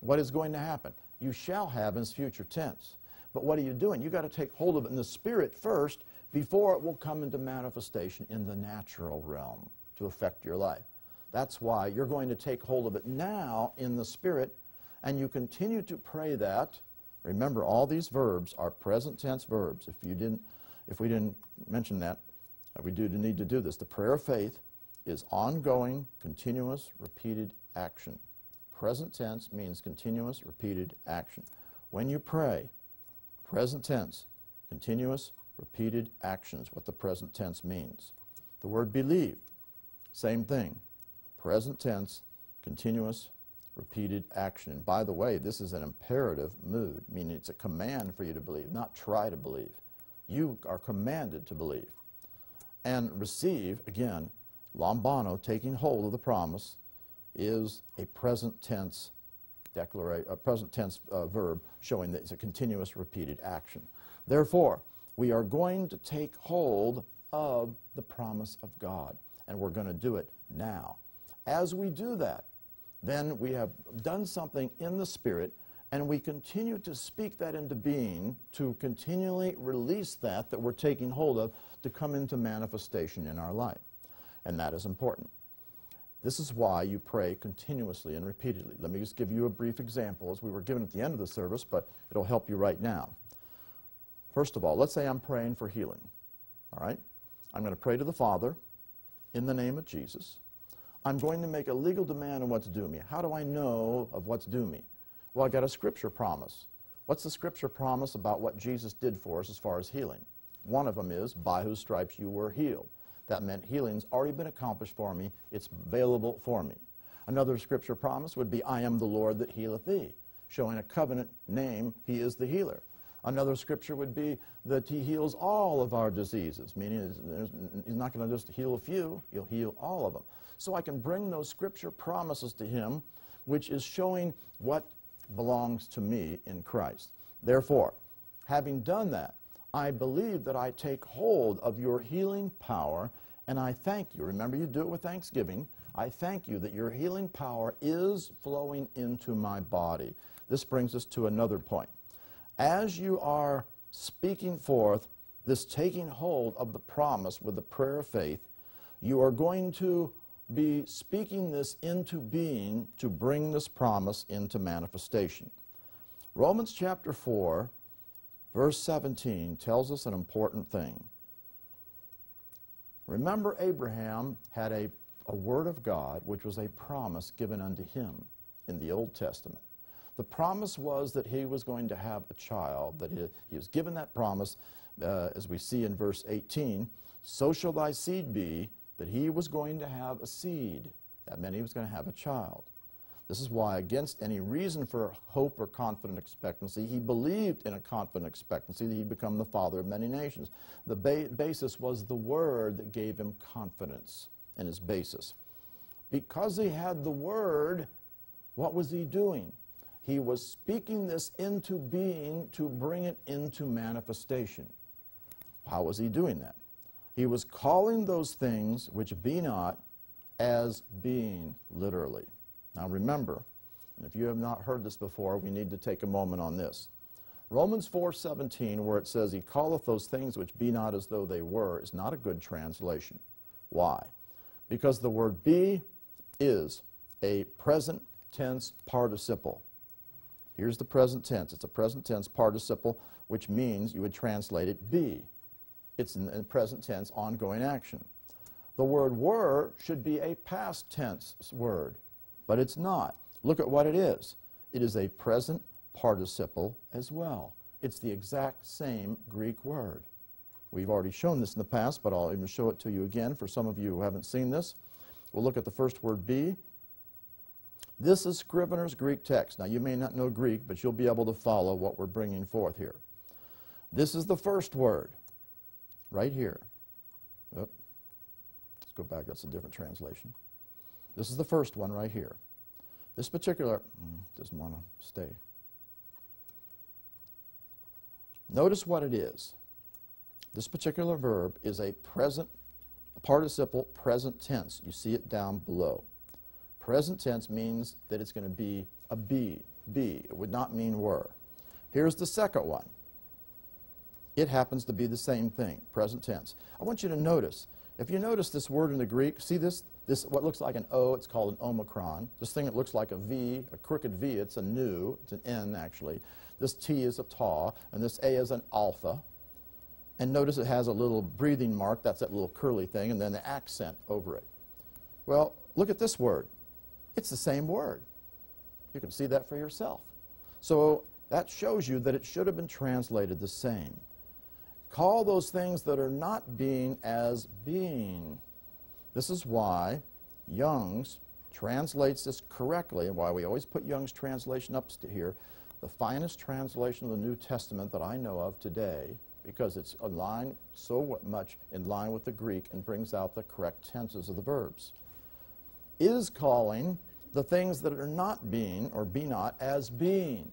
What is going to happen? You shall have in future tense. But what are you doing? You've got to take hold of it in the spirit first before it will come into manifestation in the natural realm to affect your life. That's why you're going to take hold of it now in the spirit and you continue to pray that. Remember, all these verbs are present tense verbs. If you didn't, if we didn't mention that, uh, we do need to do this. The prayer of faith is ongoing, continuous, repeated action. Present tense means continuous, repeated action. When you pray, present tense, continuous, repeated actions, what the present tense means. The word believe, same thing. Present tense, continuous, repeated action. And by the way, this is an imperative mood, meaning it's a command for you to believe, not try to believe. You are commanded to believe. And receive, again, lambano, taking hold of the promise, is a present tense declaration, a present tense uh, verb showing that it's a continuous repeated action. Therefore, we are going to take hold of the promise of God, and we're going to do it now. As we do that, then we have done something in the Spirit, and we continue to speak that into being to continually release that that we're taking hold of to come into manifestation in our life. And that is important. This is why you pray continuously and repeatedly. Let me just give you a brief example as we were given at the end of the service, but it'll help you right now. First of all, let's say I'm praying for healing. All right? I'm going to pray to the Father in the name of Jesus. I'm going to make a legal demand on what's due me. How do I know of what's due me? Well, I got a scripture promise. What's the scripture promise about what Jesus did for us as far as healing? One of them is, by whose stripes you were healed. That meant healing's already been accomplished for me. It's available for me. Another scripture promise would be, I am the Lord that healeth thee, showing a covenant name, he is the healer. Another scripture would be that he heals all of our diseases, meaning he's not going to just heal a few, he'll heal all of them. So I can bring those scripture promises to him, which is showing what belongs to me in Christ. Therefore, having done that, I believe that I take hold of your healing power, and I thank you. Remember, you do it with thanksgiving. I thank you that your healing power is flowing into my body. This brings us to another point. As you are speaking forth, this taking hold of the promise with the prayer of faith, you are going to be speaking this into being to bring this promise into manifestation. Romans chapter 4, verse 17 tells us an important thing. Remember, Abraham had a, a word of God, which was a promise given unto him in the Old Testament. The promise was that he was going to have a child, that he, he was given that promise, uh, as we see in verse 18 So shall thy seed be, that he was going to have a seed. That meant he was going to have a child. This is why, against any reason for hope or confident expectancy, he believed in a confident expectancy that he'd become the father of many nations. The ba basis was the word that gave him confidence in his basis. Because he had the word, what was he doing? He was speaking this into being to bring it into manifestation. How was he doing that? He was calling those things which be not as being, literally. Now remember, and if you have not heard this before, we need to take a moment on this. Romans 4:17 where it says he calleth those things which be not as though they were is not a good translation. Why? Because the word be is a present tense participle. Here's the present tense. It's a present tense participle which means you would translate it be. It's in the present tense ongoing action. The word were should be a past tense word but it's not. Look at what it is. It is a present participle as well. It's the exact same Greek word. We've already shown this in the past, but I'll even show it to you again for some of you who haven't seen this. We'll look at the first word be. This is Scrivener's Greek text. Now, you may not know Greek, but you'll be able to follow what we're bringing forth here. This is the first word, right here. Oop. Let's go back. That's a different translation. This is the first one right here. This particular, mm, doesn't want to stay. Notice what it is. This particular verb is a present a participle present tense. You see it down below. Present tense means that it's going to be a be, be. It would not mean were. Here's the second one. It happens to be the same thing, present tense. I want you to notice, if you notice this word in the Greek, see this, this, what looks like an O, it's called an omicron. This thing that looks like a V, a crooked V, it's a nu, it's an N actually. This T is a tau, and this A is an alpha. And notice it has a little breathing mark, that's that little curly thing, and then the accent over it. Well, look at this word. It's the same word. You can see that for yourself. So that shows you that it should have been translated the same. Call those things that are not being as being. This is why Young's translates this correctly and why we always put Young's translation up here, the finest translation of the New Testament that I know of today because it's line so much in line with the Greek and brings out the correct tenses of the verbs. Is calling the things that are not being or be not as being.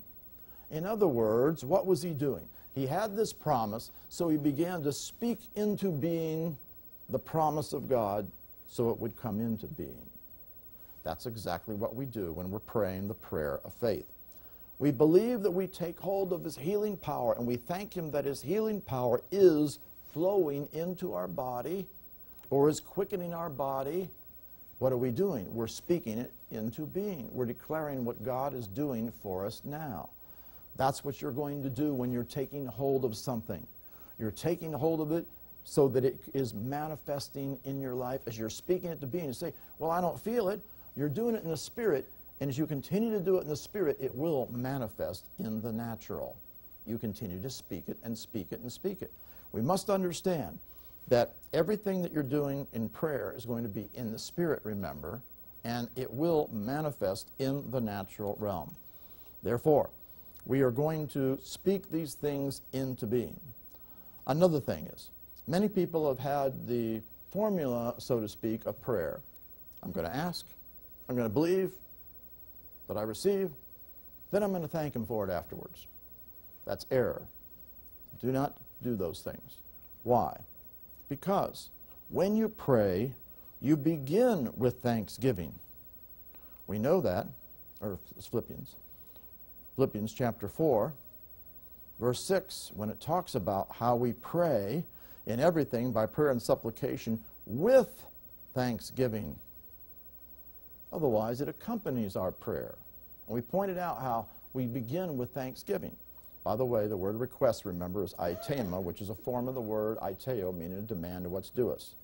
In other words, what was he doing? He had this promise, so he began to speak into being the promise of God so it would come into being. That's exactly what we do when we're praying the prayer of faith. We believe that we take hold of His healing power and we thank Him that His healing power is flowing into our body or is quickening our body. What are we doing? We're speaking it into being. We're declaring what God is doing for us now. That's what you're going to do when you're taking hold of something. You're taking hold of it so that it is manifesting in your life as you're speaking it to being. You say, Well, I don't feel it. You're doing it in the spirit, and as you continue to do it in the spirit, it will manifest in the natural. You continue to speak it and speak it and speak it. We must understand that everything that you're doing in prayer is going to be in the spirit, remember, and it will manifest in the natural realm. Therefore, we are going to speak these things into being. Another thing is, Many people have had the formula, so to speak, of prayer. I'm going to ask, I'm going to believe that I receive, then I'm going to thank Him for it afterwards. That's error. Do not do those things. Why? Because when you pray, you begin with thanksgiving. We know that, or Philippians. Philippians chapter 4, verse 6, when it talks about how we pray in everything by prayer and supplication with thanksgiving. Otherwise, it accompanies our prayer. And we pointed out how we begin with thanksgiving. By the way, the word request, remember, is aitema, which is a form of the word aiteo, meaning a demand of what's due us.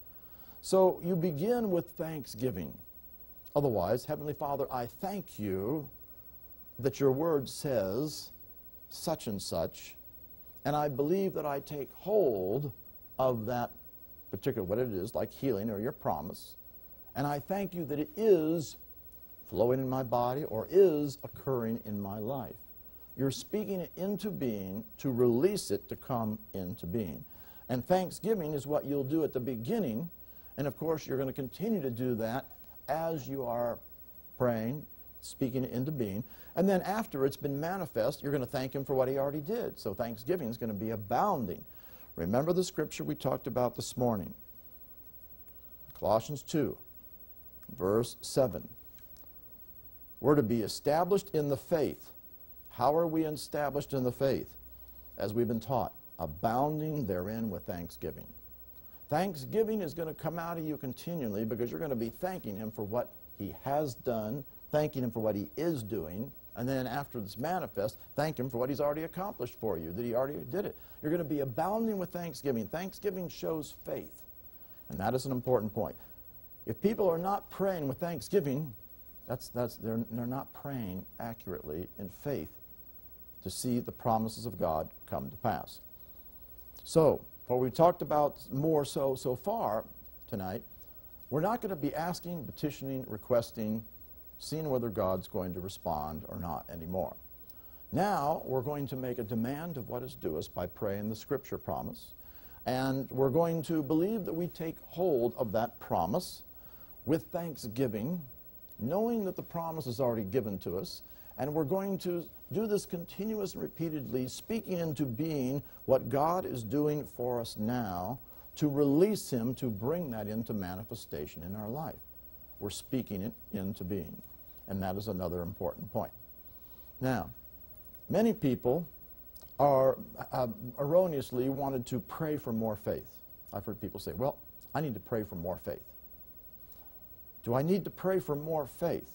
So you begin with thanksgiving. Otherwise, Heavenly Father, I thank you that your word says such and such, and I believe that I take hold of that particular, what it is, like healing or your promise, and I thank you that it is flowing in my body or is occurring in my life. You're speaking it into being to release it to come into being. And thanksgiving is what you'll do at the beginning. And of course, you're going to continue to do that as you are praying, speaking it into being. And then after it's been manifest, you're going to thank Him for what He already did. So thanksgiving is going to be abounding. Remember the scripture we talked about this morning Colossians 2, verse 7. We're to be established in the faith how are we established in the faith? As we've been taught, abounding therein with thanksgiving. Thanksgiving is going to come out of you continually because you're going to be thanking Him for what He has done, thanking Him for what He is doing, and then after this manifest, thank Him for what He's already accomplished for you, that He already did it. You're going to be abounding with thanksgiving. Thanksgiving shows faith, and that is an important point. If people are not praying with thanksgiving, that's, that's, they're, they're not praying accurately in faith to see the promises of God come to pass. So, what we've talked about more so so far tonight, we're not going to be asking, petitioning, requesting, seeing whether God's going to respond or not anymore. Now, we're going to make a demand of what is due us by praying the Scripture promise, and we're going to believe that we take hold of that promise with thanksgiving, knowing that the promise is already given to us, and we're going to do this continuous and repeatedly, speaking into being what God is doing for us now to release Him to bring that into manifestation in our life. We're speaking it into being. And that is another important point. Now, many people are uh, erroneously wanted to pray for more faith. I've heard people say, well, I need to pray for more faith. Do I need to pray for more faith?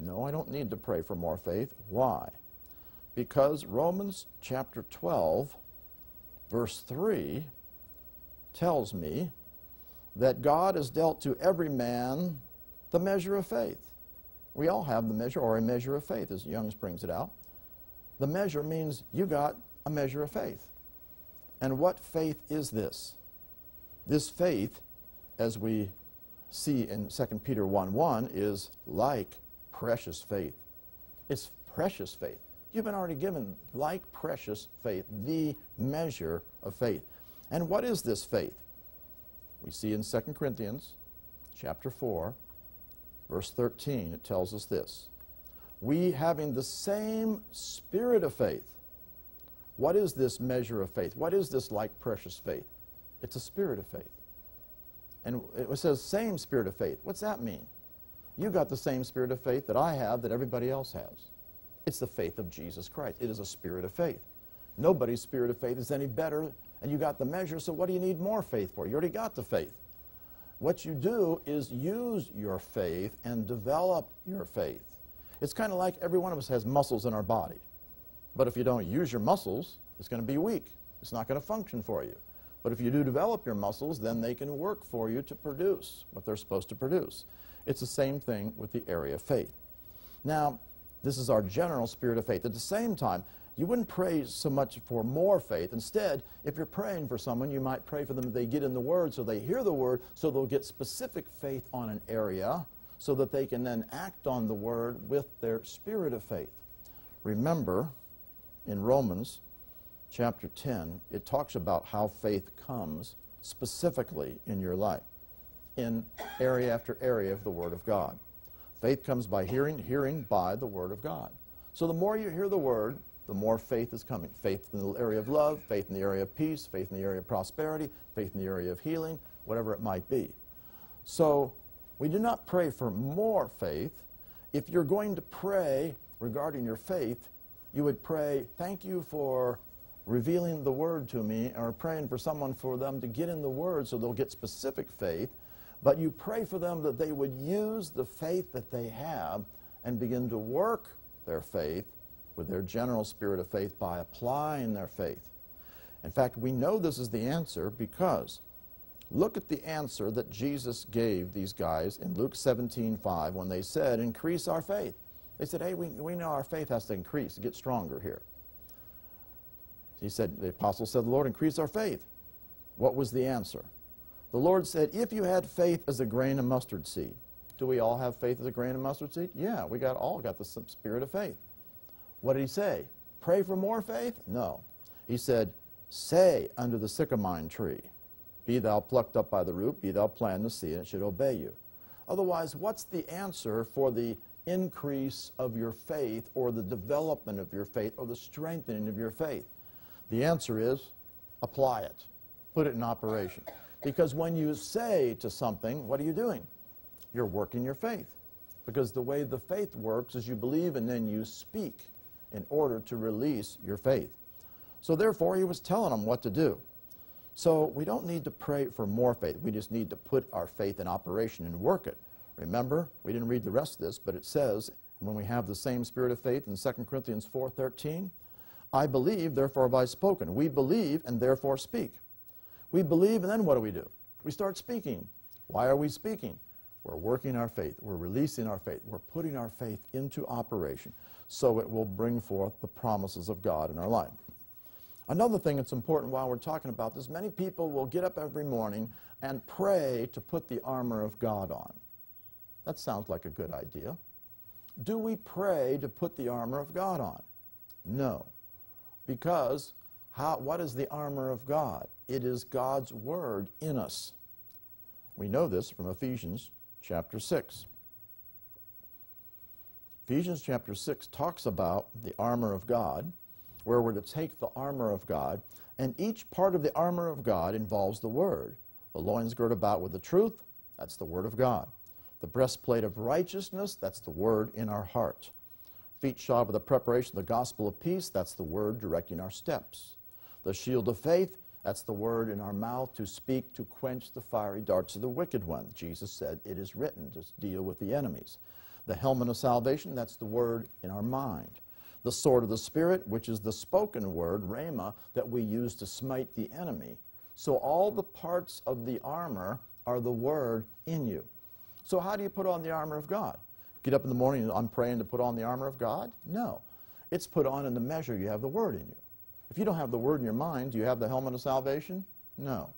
No, I don't need to pray for more faith. Why? Because Romans chapter 12, verse 3, tells me that God has dealt to every man the measure of faith. We all have the measure or a measure of faith, as Young's brings it out. The measure means you got a measure of faith. And what faith is this? This faith, as we see in 2 Peter 1 1, is like precious faith. It's precious faith. You've been already given, like precious faith, the measure of faith. And what is this faith? We see in 2 Corinthians chapter 4, verse 13, it tells us this. We having the same spirit of faith. What is this measure of faith? What is this like precious faith? It's a spirit of faith. And it says same spirit of faith. What's that mean? You got the same spirit of faith that I have, that everybody else has. It's the faith of Jesus Christ. It is a spirit of faith. Nobody's spirit of faith is any better, and you got the measure, so what do you need more faith for? You already got the faith. What you do is use your faith and develop your faith. It's kind of like every one of us has muscles in our body. But if you don't use your muscles, it's going to be weak. It's not going to function for you. But if you do develop your muscles, then they can work for you to produce what they're supposed to produce. It's the same thing with the area of faith. Now, this is our general spirit of faith. At the same time, you wouldn't pray so much for more faith. Instead, if you're praying for someone, you might pray for them that they get in the Word so they hear the Word so they'll get specific faith on an area so that they can then act on the Word with their spirit of faith. Remember, in Romans chapter 10, it talks about how faith comes specifically in your life in area after area of the Word of God. Faith comes by hearing, hearing by the Word of God. So the more you hear the Word, the more faith is coming. Faith in the area of love, faith in the area of peace, faith in the area of prosperity, faith in the area of healing, whatever it might be. So we do not pray for more faith. If you're going to pray regarding your faith, you would pray, Thank you for revealing the Word to me or praying for someone for them to get in the Word so they'll get specific faith, but you pray for them that they would use the faith that they have and begin to work their faith with their general spirit of faith by applying their faith. In fact, we know this is the answer because look at the answer that Jesus gave these guys in Luke 17 5 when they said, Increase our faith. They said, Hey, we, we know our faith has to increase, get stronger here. He said, The apostle said, The Lord, increase our faith. What was the answer? The Lord said, If you had faith as a grain of mustard seed, do we all have faith as a grain of mustard seed? Yeah, we got all got the spirit of faith. What did he say? Pray for more faith? No. He said, Say unto the sycamine tree, Be thou plucked up by the root, be thou planted in the sea, and it should obey you. Otherwise, what's the answer for the increase of your faith or the development of your faith or the strengthening of your faith? The answer is apply it, put it in operation. Because when you say to something, what are you doing? You're working your faith. Because the way the faith works is you believe and then you speak in order to release your faith. So therefore, he was telling them what to do. So we don't need to pray for more faith. We just need to put our faith in operation and work it. Remember, we didn't read the rest of this, but it says when we have the same spirit of faith in 2 Corinthians 4:13, I believe, therefore have I spoken. We believe and therefore speak. We believe and then what do we do? We start speaking. Why are we speaking? We're working our faith. We're releasing our faith. We're putting our faith into operation so it will bring forth the promises of God in our life. Another thing that's important while we're talking about this, many people will get up every morning and pray to put the armor of God on. That sounds like a good idea. Do we pray to put the armor of God on? No. Because how, what is the armor of God? It is God's Word in us. We know this from Ephesians chapter 6. Ephesians chapter 6 talks about the armor of God, where we're to take the armor of God, and each part of the armor of God involves the Word. The loins girt about with the truth, that's the Word of God. The breastplate of righteousness, that's the Word in our heart feet shod with the preparation of the gospel of peace, that's the word directing our steps. The shield of faith, that's the word in our mouth to speak to quench the fiery darts of the wicked one. Jesus said, It is written to deal with the enemies. The helmet of salvation, that's the word in our mind. The sword of the Spirit, which is the spoken word, rhema, that we use to smite the enemy. So all the parts of the armor are the word in you. So how do you put on the armor of God? Get up in the morning and I'm praying to put on the armor of God? No. It's put on in the measure you have the Word in you. If you don't have the Word in your mind, do you have the helmet of salvation? No.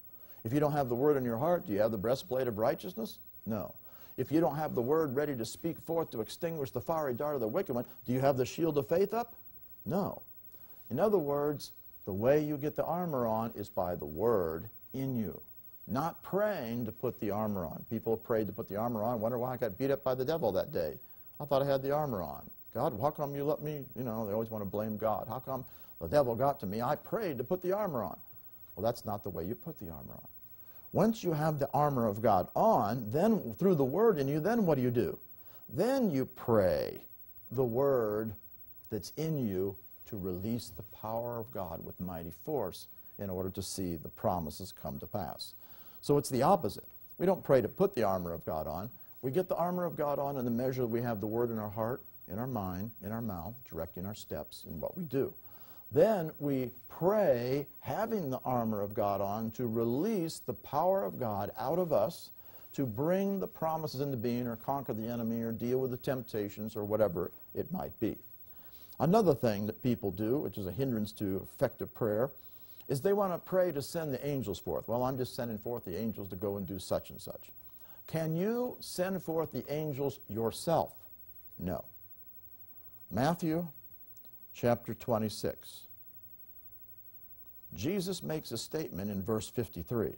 If you don't have the Word in your heart, do you have the breastplate of righteousness? No. If you don't have the Word ready to speak forth to extinguish the fiery dart of the wicked one, do you have the shield of faith up? No. In other words, the way you get the armor on is by the Word in you not praying to put the armor on. People prayed to put the armor on, wonder why I got beat up by the devil that day. I thought I had the armor on. God, how come you let me, you know, they always want to blame God. How come the devil got to me? I prayed to put the armor on. Well, that's not the way you put the armor on. Once you have the armor of God on, then through the word in you, then what do you do? Then you pray the word that's in you to release the power of God with mighty force in order to see the promises come to pass. So it's the opposite. We don't pray to put the armor of God on. We get the armor of God on in the measure that we have the word in our heart, in our mind, in our mouth, directing our steps in what we do. Then we pray, having the armor of God on, to release the power of God out of us to bring the promises into being or conquer the enemy or deal with the temptations or whatever it might be. Another thing that people do, which is a hindrance to effective prayer, is they want to pray to send the angels forth. Well, I'm just sending forth the angels to go and do such and such. Can you send forth the angels yourself? No. Matthew chapter 26. Jesus makes a statement in verse 53.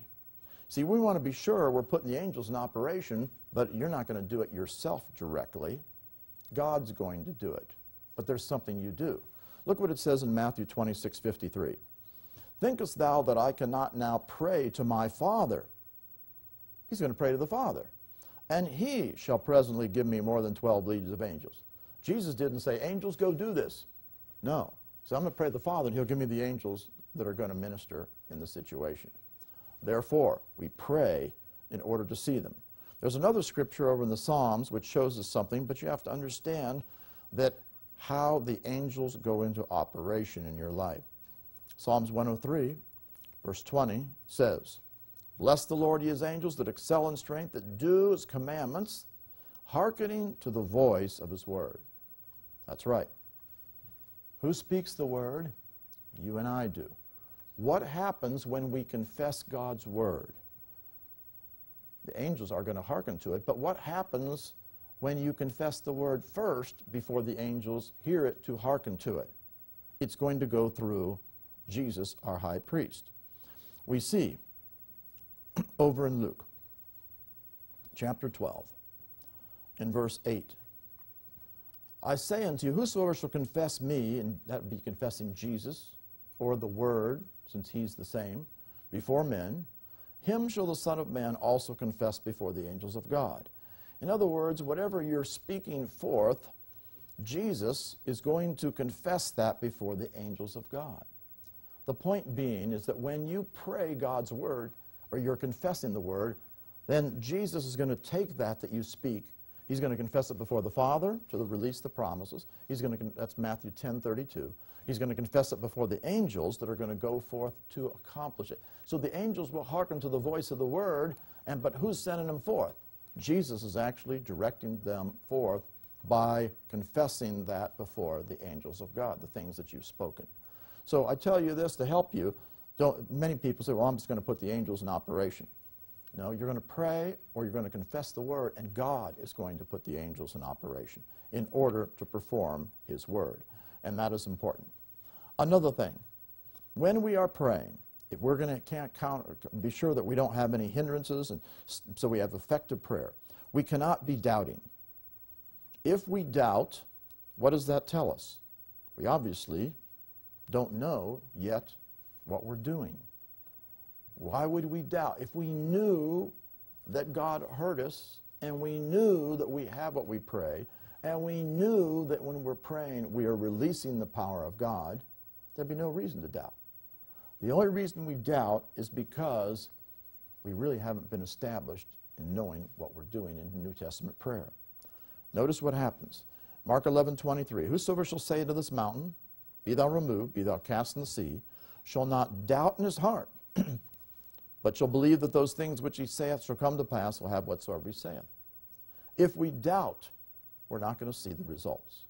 See, we want to be sure we're putting the angels in operation, but you're not going to do it yourself directly. God's going to do it. But there's something you do. Look what it says in Matthew 26, 53. Thinkest thou that I cannot now pray to my Father? He's going to pray to the Father. And he shall presently give me more than 12 legions of angels. Jesus didn't say, angels, go do this. No. So I'm going to pray to the Father, and he'll give me the angels that are going to minister in the situation. Therefore, we pray in order to see them. There's another scripture over in the Psalms which shows us something, but you have to understand that how the angels go into operation in your life. Psalms 103, verse 20 says, Bless the Lord, ye his angels that excel in strength, that do his commandments, hearkening to the voice of his word. That's right. Who speaks the word? You and I do. What happens when we confess God's word? The angels are going to hearken to it, but what happens when you confess the word first before the angels hear it to hearken to it? It's going to go through Jesus, our high priest. We see over in Luke chapter 12, in verse 8. I say unto you, whosoever shall confess me, and that would be confessing Jesus, or the Word, since he's the same, before men, him shall the Son of Man also confess before the angels of God. In other words, whatever you're speaking forth, Jesus is going to confess that before the angels of God. The point being is that when you pray God's word, or you're confessing the word, then Jesus is going to take that that you speak. He's going to confess it before the Father to release the promises. He's going to, that's Matthew 10 32. He's going to confess it before the angels that are going to go forth to accomplish it. So the angels will hearken to the voice of the word, and but who's sending them forth? Jesus is actually directing them forth by confessing that before the angels of God, the things that you've spoken. So I tell you this to help you. Don't, many people say, well, I'm just going to put the angels in operation. No, you're going to pray or you're going to confess the word, and God is going to put the angels in operation in order to perform his word. And that is important. Another thing, when we are praying, if we're going to can't count, be sure that we don't have any hindrances, and so we have effective prayer. We cannot be doubting. If we doubt, what does that tell us? We obviously don't know yet what we're doing. Why would we doubt? If we knew that God heard us and we knew that we have what we pray and we knew that when we're praying we are releasing the power of God, there'd be no reason to doubt. The only reason we doubt is because we really haven't been established in knowing what we're doing in New Testament prayer. Notice what happens. Mark 11, 23. Whosoever shall say to this mountain, Be thou removed, be thou cast in the sea, shall not doubt in his heart, but shall believe that those things which he saith shall come to pass, will have whatsoever he saith. If we doubt, we're not going to see the results.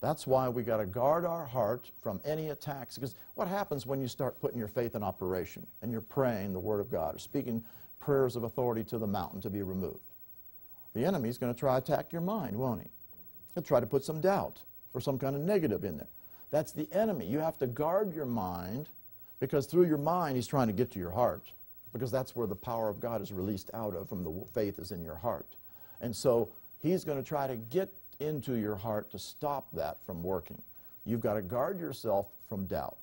That's why we got to guard our heart from any attacks. Because what happens when you start putting your faith in operation and you're praying the Word of God or speaking prayers of authority to the mountain to be removed? The enemy's going to try to attack your mind, won't he? He'll try to put some doubt or some kind of negative in there. That's the enemy. You have to guard your mind because through your mind he's trying to get to your heart because that's where the power of God is released out of from the faith is in your heart. And so he's going to try to get into your heart to stop that from working. You've got to guard yourself from doubt.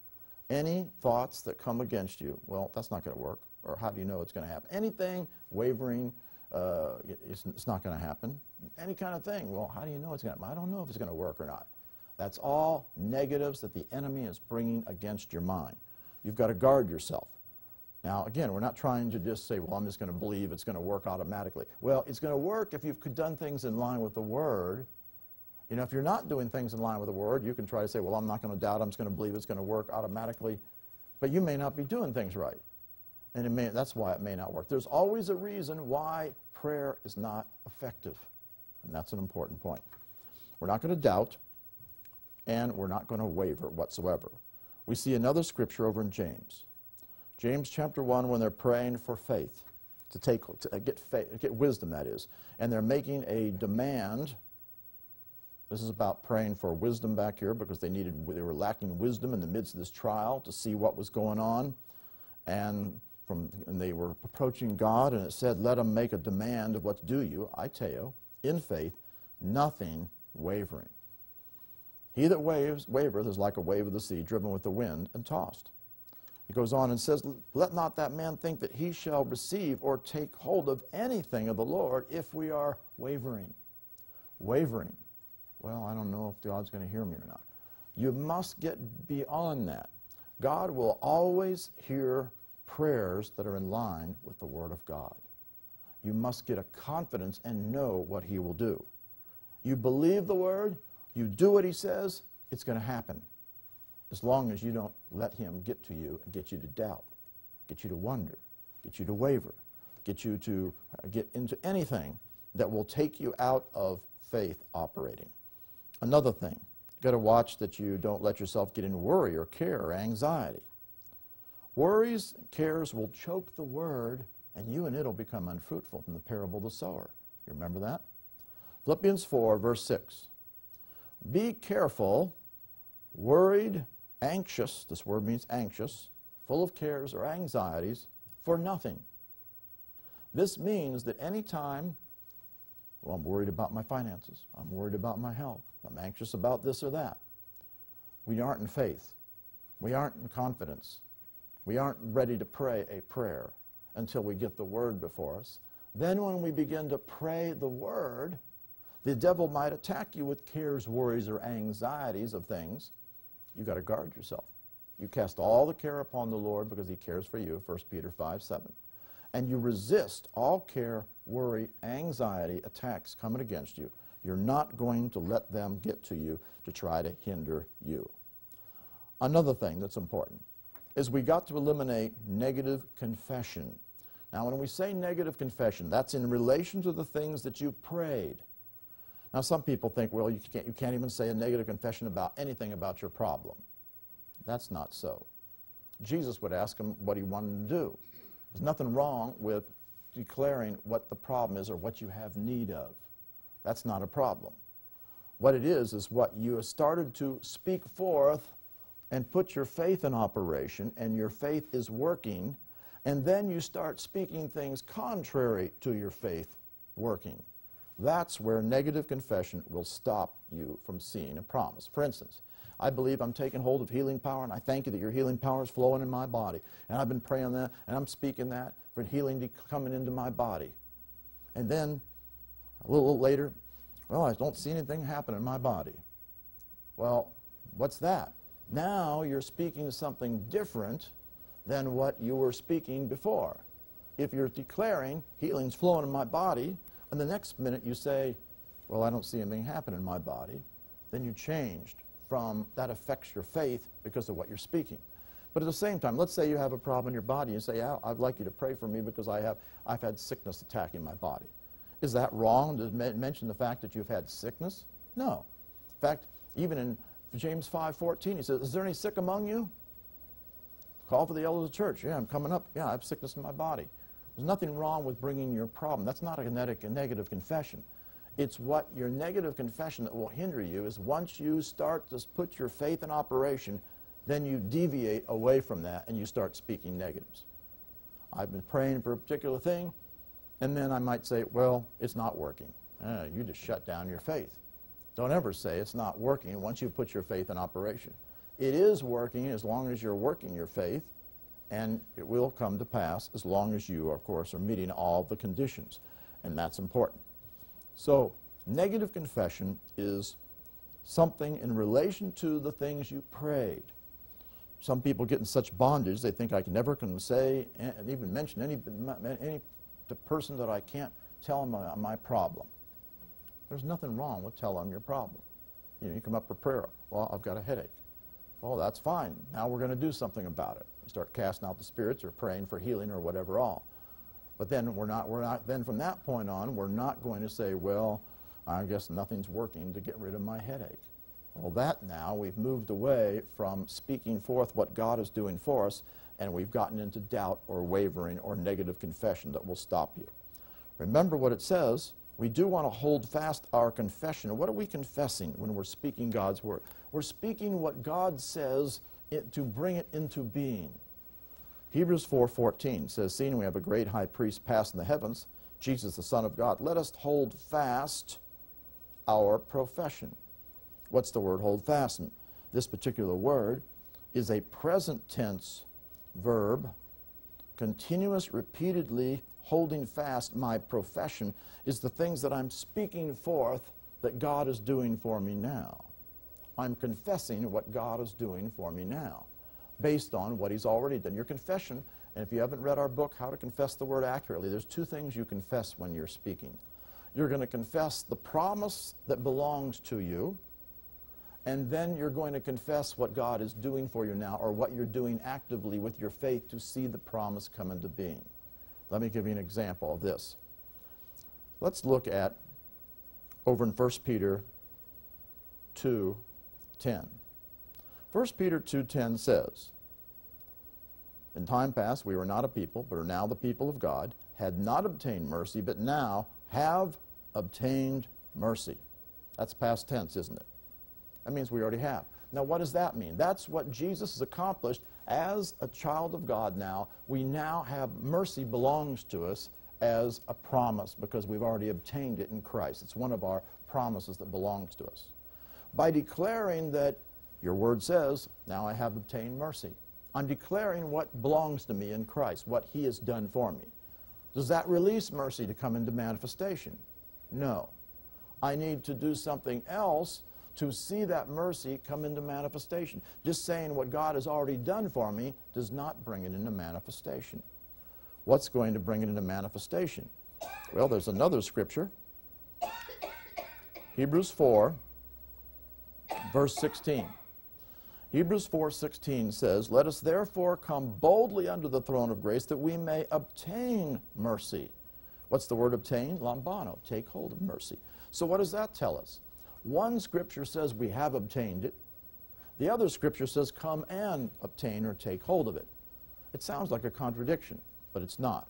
Any thoughts that come against you, well, that's not going to work. Or how do you know it's going to happen? Anything wavering, uh, it's, it's, not going to happen. Any kind of thing, well, how do you know it's going to happen? I don't know if it's going to work or not. That's all negatives that the enemy is bringing against your mind. You've got to guard yourself. Now, again, we're not trying to just say, well, I'm just going to believe it's going to work automatically. Well, it's going to work if you've done things in line with the Word you know, if you're not doing things in line with the Word, you can try to say, well, I'm not going to doubt, I'm just going to believe it's going to work automatically. But you may not be doing things right. And it may, that's why it may not work. There's always a reason why prayer is not effective. And that's an important point. We're not going to doubt, and we're not going to waver whatsoever. We see another scripture over in James. James chapter 1, when they're praying for faith, to, take, to uh, get, faith, get wisdom, that is, and they're making a demand this is about praying for wisdom back here because they needed they were lacking wisdom in the midst of this trial to see what was going on. And from and they were approaching God and it said, Let them make a demand of what's due you, I tell you, in faith, nothing wavering. He that waves, wavereth is like a wave of the sea, driven with the wind and tossed. He goes on and says, Let not that man think that he shall receive or take hold of anything of the Lord if we are wavering. Wavering well, I don't know if God's going to hear me or not. You must get beyond that. God will always hear prayers that are in line with the Word of God. You must get a confidence and know what He will do. You believe the Word, you do what He says, it's going to happen. As long as you don't let Him get to you and get you to doubt, get you to wonder, get you to waver, get you to uh, get into anything that will take you out of faith operating. Another thing, you've got to watch that you don't let yourself get in worry or care or anxiety. Worries, cares will choke the word, and you and it will become unfruitful from the parable of the sower. You remember that? Philippians 4, verse 6. Be careful, worried, anxious, this word means anxious, full of cares or anxieties, for nothing. This means that any time, well, I'm worried about my finances, I'm worried about my health, I'm anxious about this or that, we aren't in faith, we aren't in confidence, we aren't ready to pray a prayer until we get the word before us. Then, when we begin to pray the word, the devil might attack you with cares, worries, or anxieties of things. You've got to guard yourself. You cast all the care upon the Lord because he cares for you, 1 Peter 5 7. And you resist all care, worry, anxiety attacks coming against you. You're not going to let them get to you to try to hinder you. Another thing that's important is we got to eliminate negative confession. Now, when we say negative confession, that's in relation to the things that you prayed. Now, some people think, well, you can't, you can't even say a negative confession about anything about your problem. That's not so. Jesus would ask him what he wanted to do. There's nothing wrong with declaring what the problem is or what you have need of. That's not a problem. What it is, is what you have started to speak forth and put your faith in operation, and your faith is working, and then you start speaking things contrary to your faith working. That's where negative confession will stop you from seeing a promise. For instance, I believe I'm taking hold of healing power, and I thank you that your healing power is flowing in my body. And I've been praying that, and I'm speaking that for healing to coming into my body. And then, a little later, well, I don't see anything happen in my body. Well, what's that? Now you're speaking something different than what you were speaking before. If you're declaring healing's flowing in my body, and the next minute you say, well, I don't see anything happen in my body, then you changed from that affects your faith because of what you're speaking. But at the same time, let's say you have a problem in your body and say, yeah, I'd like you to pray for me because I have, I've had sickness attacking my body. Is that wrong to mention the fact that you've had sickness? No. In fact, even in James 5.14, he says, is there any sick among you? Call for the elders of the church. Yeah, I'm coming up. Yeah, I have sickness in my body. There's nothing wrong with bringing your problem. That's not a negative confession. It's what your negative confession that will hinder you is once you start to put your faith in operation, then you deviate away from that and you start speaking negatives. I've been praying for a particular thing, and then I might say, well, it's not working. Uh, you just shut down your faith. Don't ever say it's not working once you put your faith in operation. It is working as long as you're working your faith, and it will come to pass as long as you, of course, are meeting all the conditions, and that's important. So, negative confession is something in relation to the things you prayed. Some people get in such bondage they think I can never can say and even mention any, any person that I can't tell them my, my problem. There's nothing wrong with telling your problem. You know, you come up for prayer. Well, I've got a headache. Well, that's fine. Now we're going to do something about it. Start casting out the spirits or praying for healing or whatever all. But then we're not, we're not, then from that point on, we're not going to say, well, I guess nothing's working to get rid of my headache. Well, that now, we've moved away from speaking forth what God is doing for us, and we've gotten into doubt or wavering or negative confession that will stop you. Remember what it says. We do want to hold fast our confession. What are we confessing when we're speaking God's word? We're speaking what God says it, to bring it into being. Hebrews 4:14 says, "Seeing we have a great high priest passed in the heavens, Jesus the Son of God, let us hold fast our profession." What's the word hold fast? This particular word is a present tense verb, continuous, repeatedly holding fast my profession is the things that I'm speaking forth that God is doing for me now. I'm confessing what God is doing for me now. based on what he's already done. Your confession, and if you haven't read our book, How to Confess the Word Accurately, there's two things you confess when you're speaking. You're going to confess the promise that belongs to you, and then you're going to confess what God is doing for you now or what you're doing actively with your faith to see the promise come into being. Let me give you an example of this. Let's look at over in 1 Peter 2:10. 1 Peter 2:10 says, In time past we were not a people, but are now the people of God, had not obtained mercy, but now have obtained mercy. That's past tense, isn't it? That means we already have. Now, what does that mean? That's what Jesus has accomplished as a child of God now. We now have mercy belongs to us as a promise because we've already obtained it in Christ. It's one of our promises that belongs to us. By declaring that your word says, Now I have obtained mercy, I'm declaring what belongs to me in Christ, what He has done for me. Does that release mercy to come into manifestation? No. I need to do something else to see that mercy come into manifestation. Just saying what God has already done for me does not bring it into manifestation. What's going to bring it into manifestation? Well, there's another scripture. Hebrews 4, verse 16. Hebrews 4:16 says, "Let us therefore come boldly unto the throne of grace that we may obtain mercy." What's the word obtain? Lambano, take hold of mercy. So what does that tell us? One scripture says we have obtained it. The other scripture says come and obtain or take hold of it. It sounds like a contradiction, but it's not.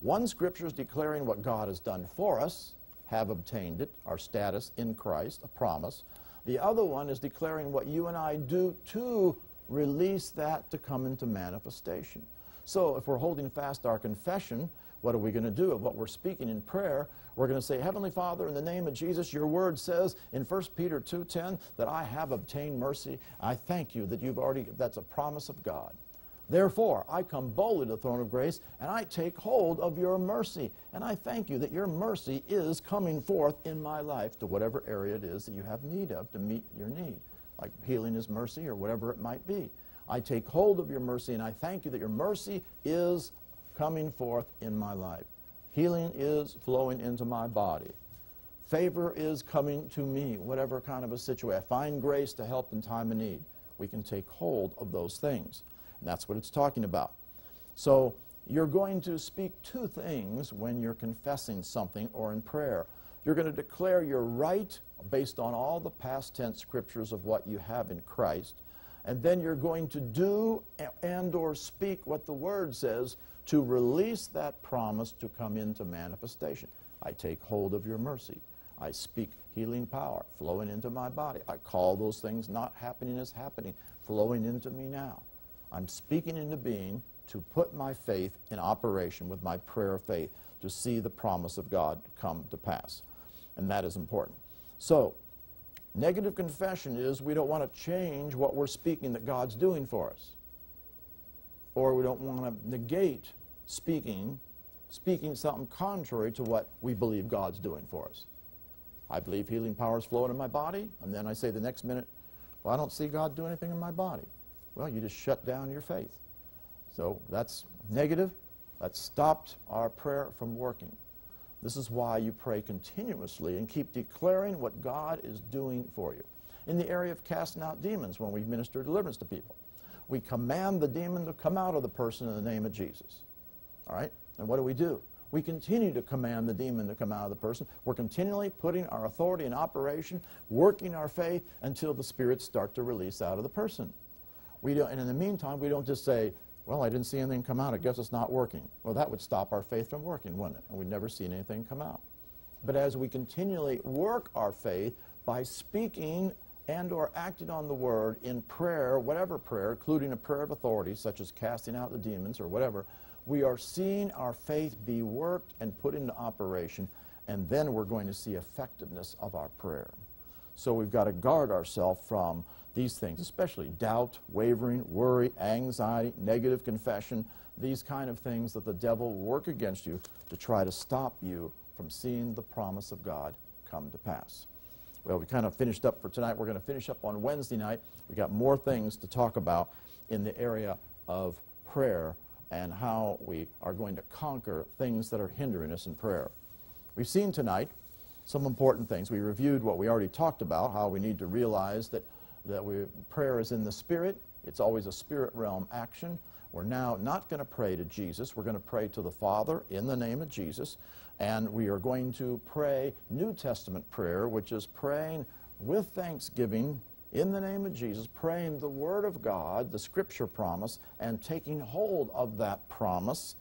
One scripture is declaring what God has done for us, have obtained it, our status in Christ, a promise. The other one is declaring what you and I do to release that to come into manifestation. So if we're holding fast our confession, what are we going to do of what we're speaking in prayer? We're going to say, Heavenly Father, in the name of Jesus, your word says in 1 Peter 2.10 that I have obtained mercy. I thank you that you've already, that's a promise of God. Therefore, I come boldly to the throne of grace and I take hold of your mercy. And I thank you that your mercy is coming forth in my life to whatever area it is that you have need of to meet your need, like healing is mercy or whatever it might be. I take hold of your mercy and I thank you that your mercy is coming forth in my life. Healing is flowing into my body. Favor is coming to me, whatever kind of a situation. I find grace to help in time of need. We can take hold of those things. That's what it's talking about. So you're going to speak two things when you're confessing something or in prayer. You're going to declare your right based on all the past tense scriptures of what you have in Christ. And then you're going to do and or speak what the word says to release that promise to come into manifestation. I take hold of your mercy. I speak healing power flowing into my body. I call those things not happening as happening, flowing into me now. I'm speaking into being to put my faith in operation with my prayer of faith to see the promise of God come to pass. And that is important. So, negative confession is we don't want to change what we're speaking that God's doing for us. Or we don't want to negate speaking, speaking something contrary to what we believe God's doing for us. I believe healing power is flowing in my body, and then I say the next minute, well, I don't see God do anything in my body. Well, you just shut down your faith. So that's negative. That stopped our prayer from working. This is why you pray continuously and keep declaring what God is doing for you. In the area of casting out demons, when we minister deliverance to people, we command the demon to come out of the person in the name of Jesus. All right? And what do we do? We continue to command the demon to come out of the person. We're continually putting our authority in operation, working our faith until the spirits start to release out of the person. We don't, and in the meantime, we don't just say, well, I didn't see anything come out. I guess it's not working. Well, that would stop our faith from working, wouldn't it? And we'd never seen anything come out. But as we continually work our faith by speaking and or acting on the word in prayer, whatever prayer, including a prayer of authority, such as casting out the demons or whatever, we are seeing our faith be worked and put into operation, and then we're going to see effectiveness of our prayer. So we've got to guard ourselves from these things, especially doubt, wavering, worry, anxiety, negative confession, these kind of things that the devil work against you to try to stop you from seeing the promise of God come to pass. Well, we kind of finished up for tonight. We're going to finish up on Wednesday night. We got more things to talk about in the area of prayer and how we are going to conquer things that are hindering us in prayer. We've seen tonight some important things. We reviewed what we already talked about, how we need to realize that, that we, prayer is in the Spirit. It's always a spirit realm action. We're now not going to pray to Jesus. We're going to pray to the Father in the name of Jesus. And we are going to pray New Testament prayer, which is praying with thanksgiving in the name of Jesus, praying the Word of God, the Scripture promise, and taking hold of that promise,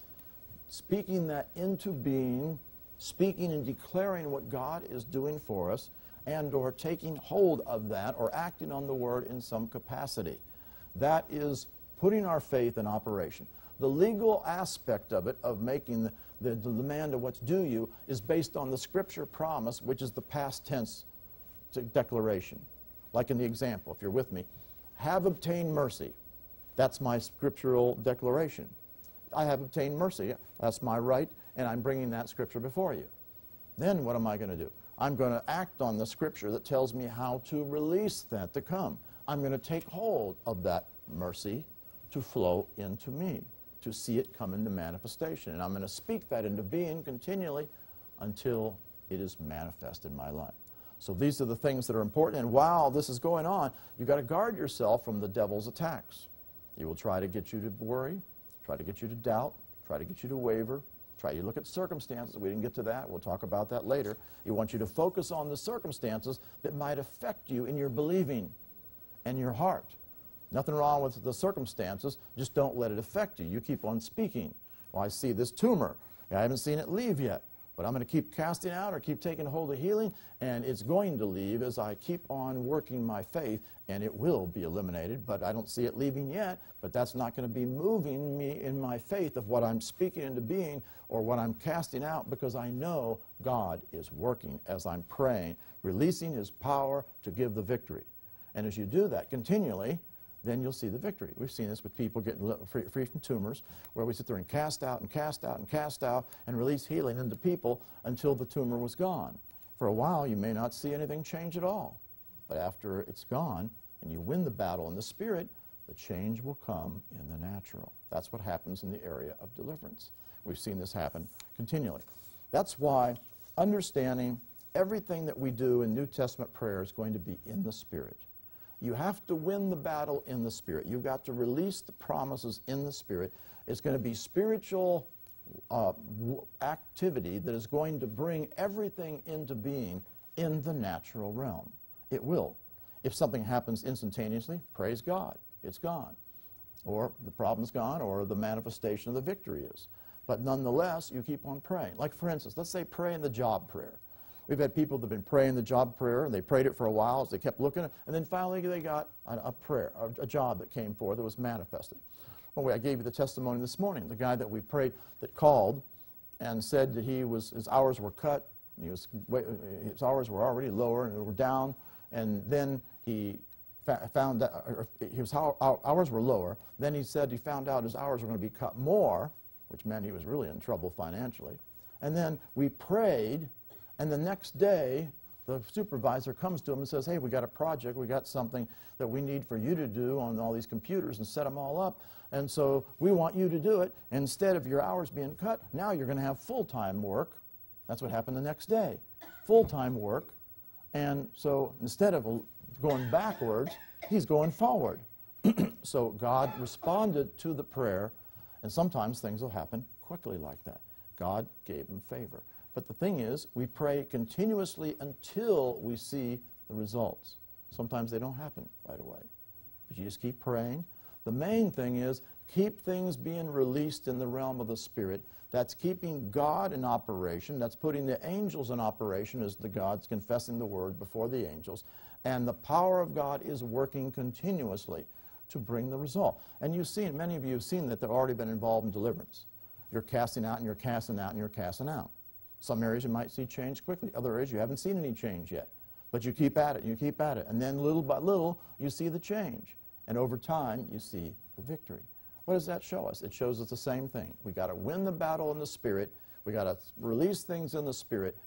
speaking that into being, speaking and declaring what God is doing for us, and or taking hold of that or acting on the Word in some capacity. That is putting our faith in operation. The legal aspect of it, of making the, the, the demand of what's due you, is based on the Scripture promise, which is the past tense declaration. Like in the example, if you're with me, have obtained mercy. That's my scriptural declaration. I have obtained mercy. That's my right, and I'm bringing that scripture before you. Then what am I going to do? I'm going to act on the scripture that tells me how to release that to come. I'm going to take hold of that mercy to flow into me, to see it come into manifestation. And I'm going to speak that into being continually until it is manifest in my life. So these are the things that are important. And while this is going on, you've got to guard yourself from the devil's attacks. He will try to get you to worry, try to get you to doubt, try to get you to waver, try to look at circumstances. We didn't get to that. We'll talk about that later. He wants you to focus on the circumstances that might affect you in your believing and your heart. Nothing wrong with the circumstances. Just don't let it affect you. You keep on speaking. Well, I see this tumor. I haven't seen it leave yet. But I'm going to keep casting out or keep taking hold of healing, and it's going to leave as I keep on working my faith, and it will be eliminated. But I don't see it leaving yet, but that's not going to be moving me in my faith of what I'm speaking into being or what I'm casting out because I know God is working as I'm praying, releasing His power to give the victory. And as you do that continually, then you'll see the victory. We've seen this with people getting free, free, from tumors, where we sit there and cast out and cast out and cast out and release healing into people until the tumor was gone. For a while, you may not see anything change at all. But after it's gone and you win the battle in the spirit, the change will come in the natural. That's what happens in the area of deliverance. We've seen this happen continually. That's why understanding everything that we do in New Testament prayer is going to be in the spirit. You have to win the battle in the Spirit. You've got to release the promises in the Spirit. It's going to be spiritual uh, activity that is going to bring everything into being in the natural realm. It will. If something happens instantaneously, praise God, it's gone. Or the problem's gone, or the manifestation of the victory is. But nonetheless, you keep on praying. Like, for instance, let's say pray in the job prayer. We've had people that have been praying the job prayer, and they prayed it for a while as they kept looking, and then finally they got a, prayer, a, a, job that came forth that was manifested. Well, I gave you the testimony this morning. The guy that we prayed that called and said that he was his hours were cut, he was his hours were already lower and were down, and then he found that his hours were lower. Then he said he found out his hours were going to be cut more, which meant he was really in trouble financially. And then we prayed and the next day, the supervisor comes to him and says, hey, we got a project, we got something that we need for you to do on all these computers and set them all up. And so we want you to do it. Instead of your hours being cut, now you're going to have full-time work. That's what happened the next day. Full-time work. And so instead of going backwards, he's going forward. so God responded to the prayer, and sometimes things will happen quickly like that. God gave him favor. But the thing is, we pray continuously until we see the results. Sometimes they don't happen right away. But you just keep praying. The main thing is keep things being released in the realm of the Spirit. That's keeping God in operation. That's putting the angels in operation as the gods confessing the word before the angels. And the power of God is working continuously to bring the result. And you've seen, many of you have seen that they've already been involved in deliverance. You're casting out and you're casting out and you're casting out. Some areas you might see change quickly. Other areas you haven't seen any change yet. But you keep at it, you keep at it. And then little by little, you see the change. And over time, you see the victory. What does that show us? It shows us the same thing. We've got to win the battle in the Spirit. we've got to release things in the Spirit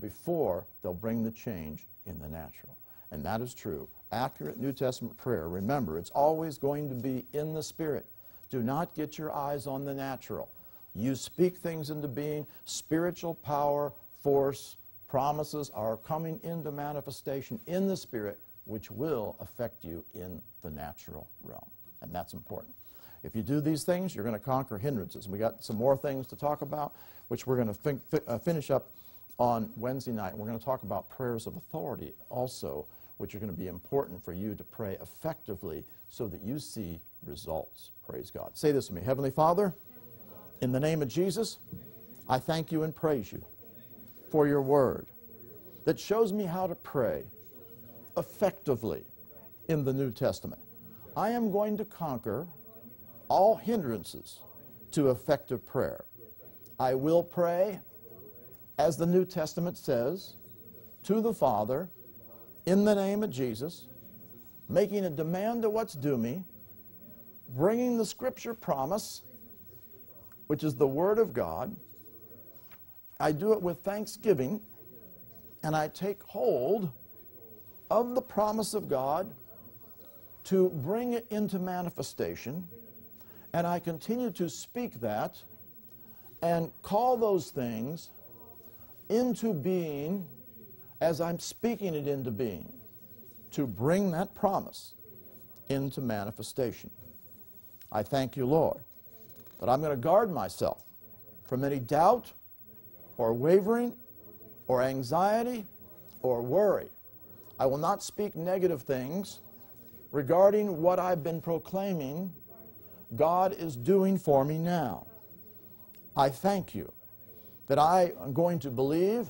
before they'll bring the change in the natural. And that is true. Accurate New Testament prayer, remember, it's always going to be in the Spirit. Do not get your eyes on the natural. You speak things into being, spiritual power, force, promises are coming into manifestation in the Spirit, which will affect you in the natural realm. And that's important. If you do these things, you're going to conquer hindrances. And we got some more things to talk about, which we're going to fin- fi- uh, finish up on Wednesday night. We're going to talk about prayers of authority also, which are going to be important for you to pray effectively so that you see results. Praise God. Say this with me Heavenly Father, in the name of Jesus, I thank you and praise you for your word that shows me how to pray effectively in the New Testament. I am going to conquer all hindrances to effective prayer. I will pray, as the New Testament says, to the Father in the name of Jesus, making a demand of what's due me, bringing the Scripture promise, which is the Word of God. I do it with thanksgiving, and I take hold of the promise of God to bring it into manifestation, and I continue to speak that and call those things into being as I'm speaking it into being to bring that promise into manifestation. I thank you, Lord, that I'm going to guard myself from any doubt or wavering or anxiety or worry. I will not speak negative things regarding what I've been proclaiming God is doing for me now. I thank you that I am going to believe,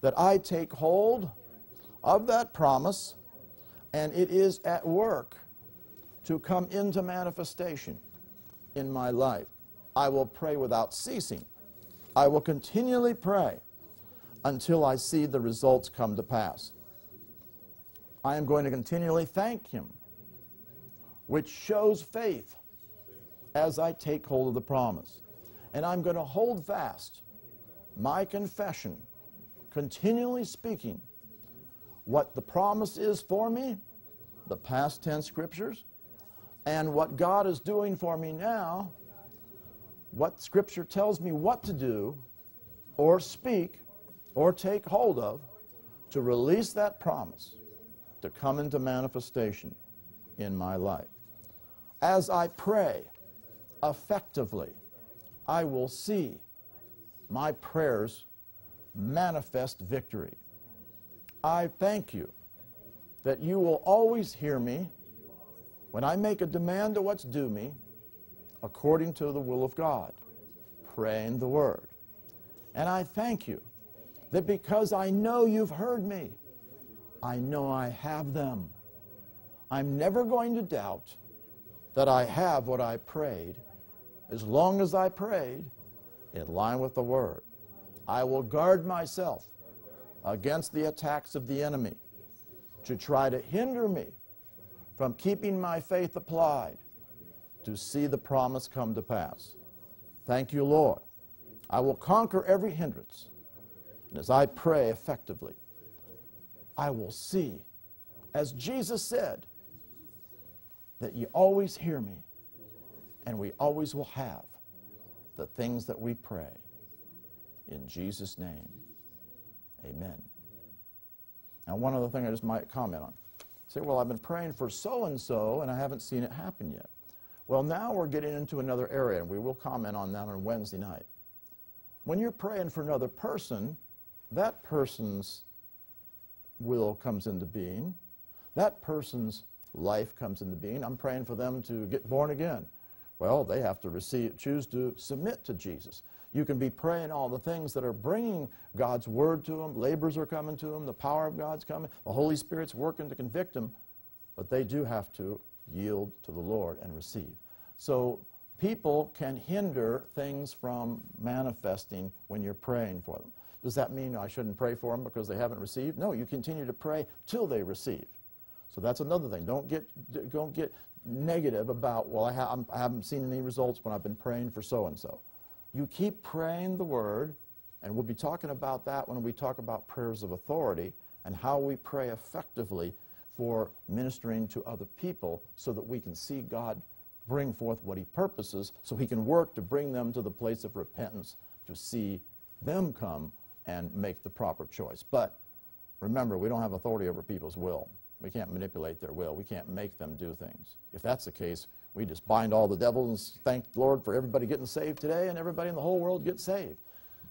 that I take hold of that promise, and it is at work to come into manifestation in my life. I will pray without ceasing. I will continually pray until I see the results come to pass. I am going to continually thank Him, which shows faith as I take hold of the promise. And I'm going to hold fast my confession, continually speaking what the promise is for me, the past tense scriptures, and what God is doing for me now, what Scripture tells me what to do or speak or take hold of to release that promise to come into manifestation in my life. As I pray effectively, I will see my prayers manifest victory. I thank you that you will always hear me when I make a demand of what's due me according to the will of God, praying the word. And I thank you that because I know you've heard me, I know I have them. I'm never going to doubt that I have what I prayed as long as I prayed in line with the Word. I will guard myself against the attacks of the enemy to try to hinder me from keeping my faith applied to see the promise come to pass. Thank you, Lord. I will conquer every hindrance. And as I pray effectively, I will see, as Jesus said, that you always hear me and we always will have the things that we pray. In Jesus' name, amen. Now, one other thing I just might comment on. Say, well, I've been praying for so and so and I haven't seen it happen yet. Well, now we're getting into another area, and we will comment on that on Wednesday night. When you're praying for another person, that person's will comes into being. That person's life comes into being. I'm praying for them to get born again. Well, they have to receive, choose to submit to Jesus. You can be praying all the things that are bringing God's word to them. Labors are coming to them. The power of God's coming. The Holy Spirit's working to convict them. But they do have to yield to the Lord and receive. So people can hinder things from manifesting when you're praying for them. Does that mean I shouldn't pray for them because they haven't received? No, you continue to pray till they receive. So that's another thing. Don't get, don't get negative about, well, I, ha- I haven't seen any results when I've been praying for so and so. You keep praying the word, and we'll be talking about that when we talk about prayers of authority and how we pray effectively for ministering to other people so that we can see God bring forth what He purposes so He can work to bring them to the place of repentance to see them come and make the proper choice. But remember, we don't have authority over people's will. We can't manipulate their will. We can't make them do things. If that's the case, we just bind all the devils and thank the Lord for everybody getting saved today and everybody in the whole world gets saved.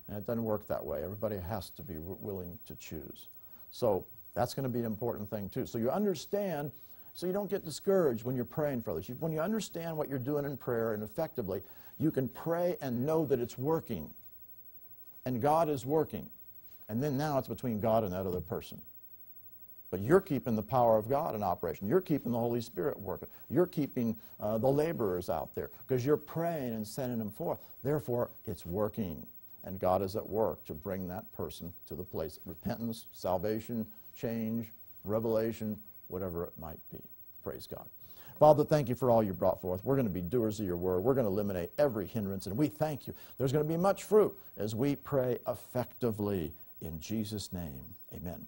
And it doesn't work that way. Everybody has to be willing to choose. So that's going to be an important thing too. So you understand, so you don't get discouraged when you're praying for others. You, when you understand what you're doing in prayer and effectively, you can pray and know that it's working. And God is working. And then now it's between God and that other person. But you're keeping the power of God in operation. You're keeping the Holy Spirit working. You're keeping uh, the laborers out there because you're praying and sending them forth. Therefore, it's working. And God is at work to bring that person to the place of repentance, salvation, change, revelation, whatever it might be. Praise God. Father, thank you for all you brought forth. We're going to be doers of your word. We're going to eliminate every hindrance, and we thank you. There's going to be much fruit as we pray effectively. In Jesus' name, amen.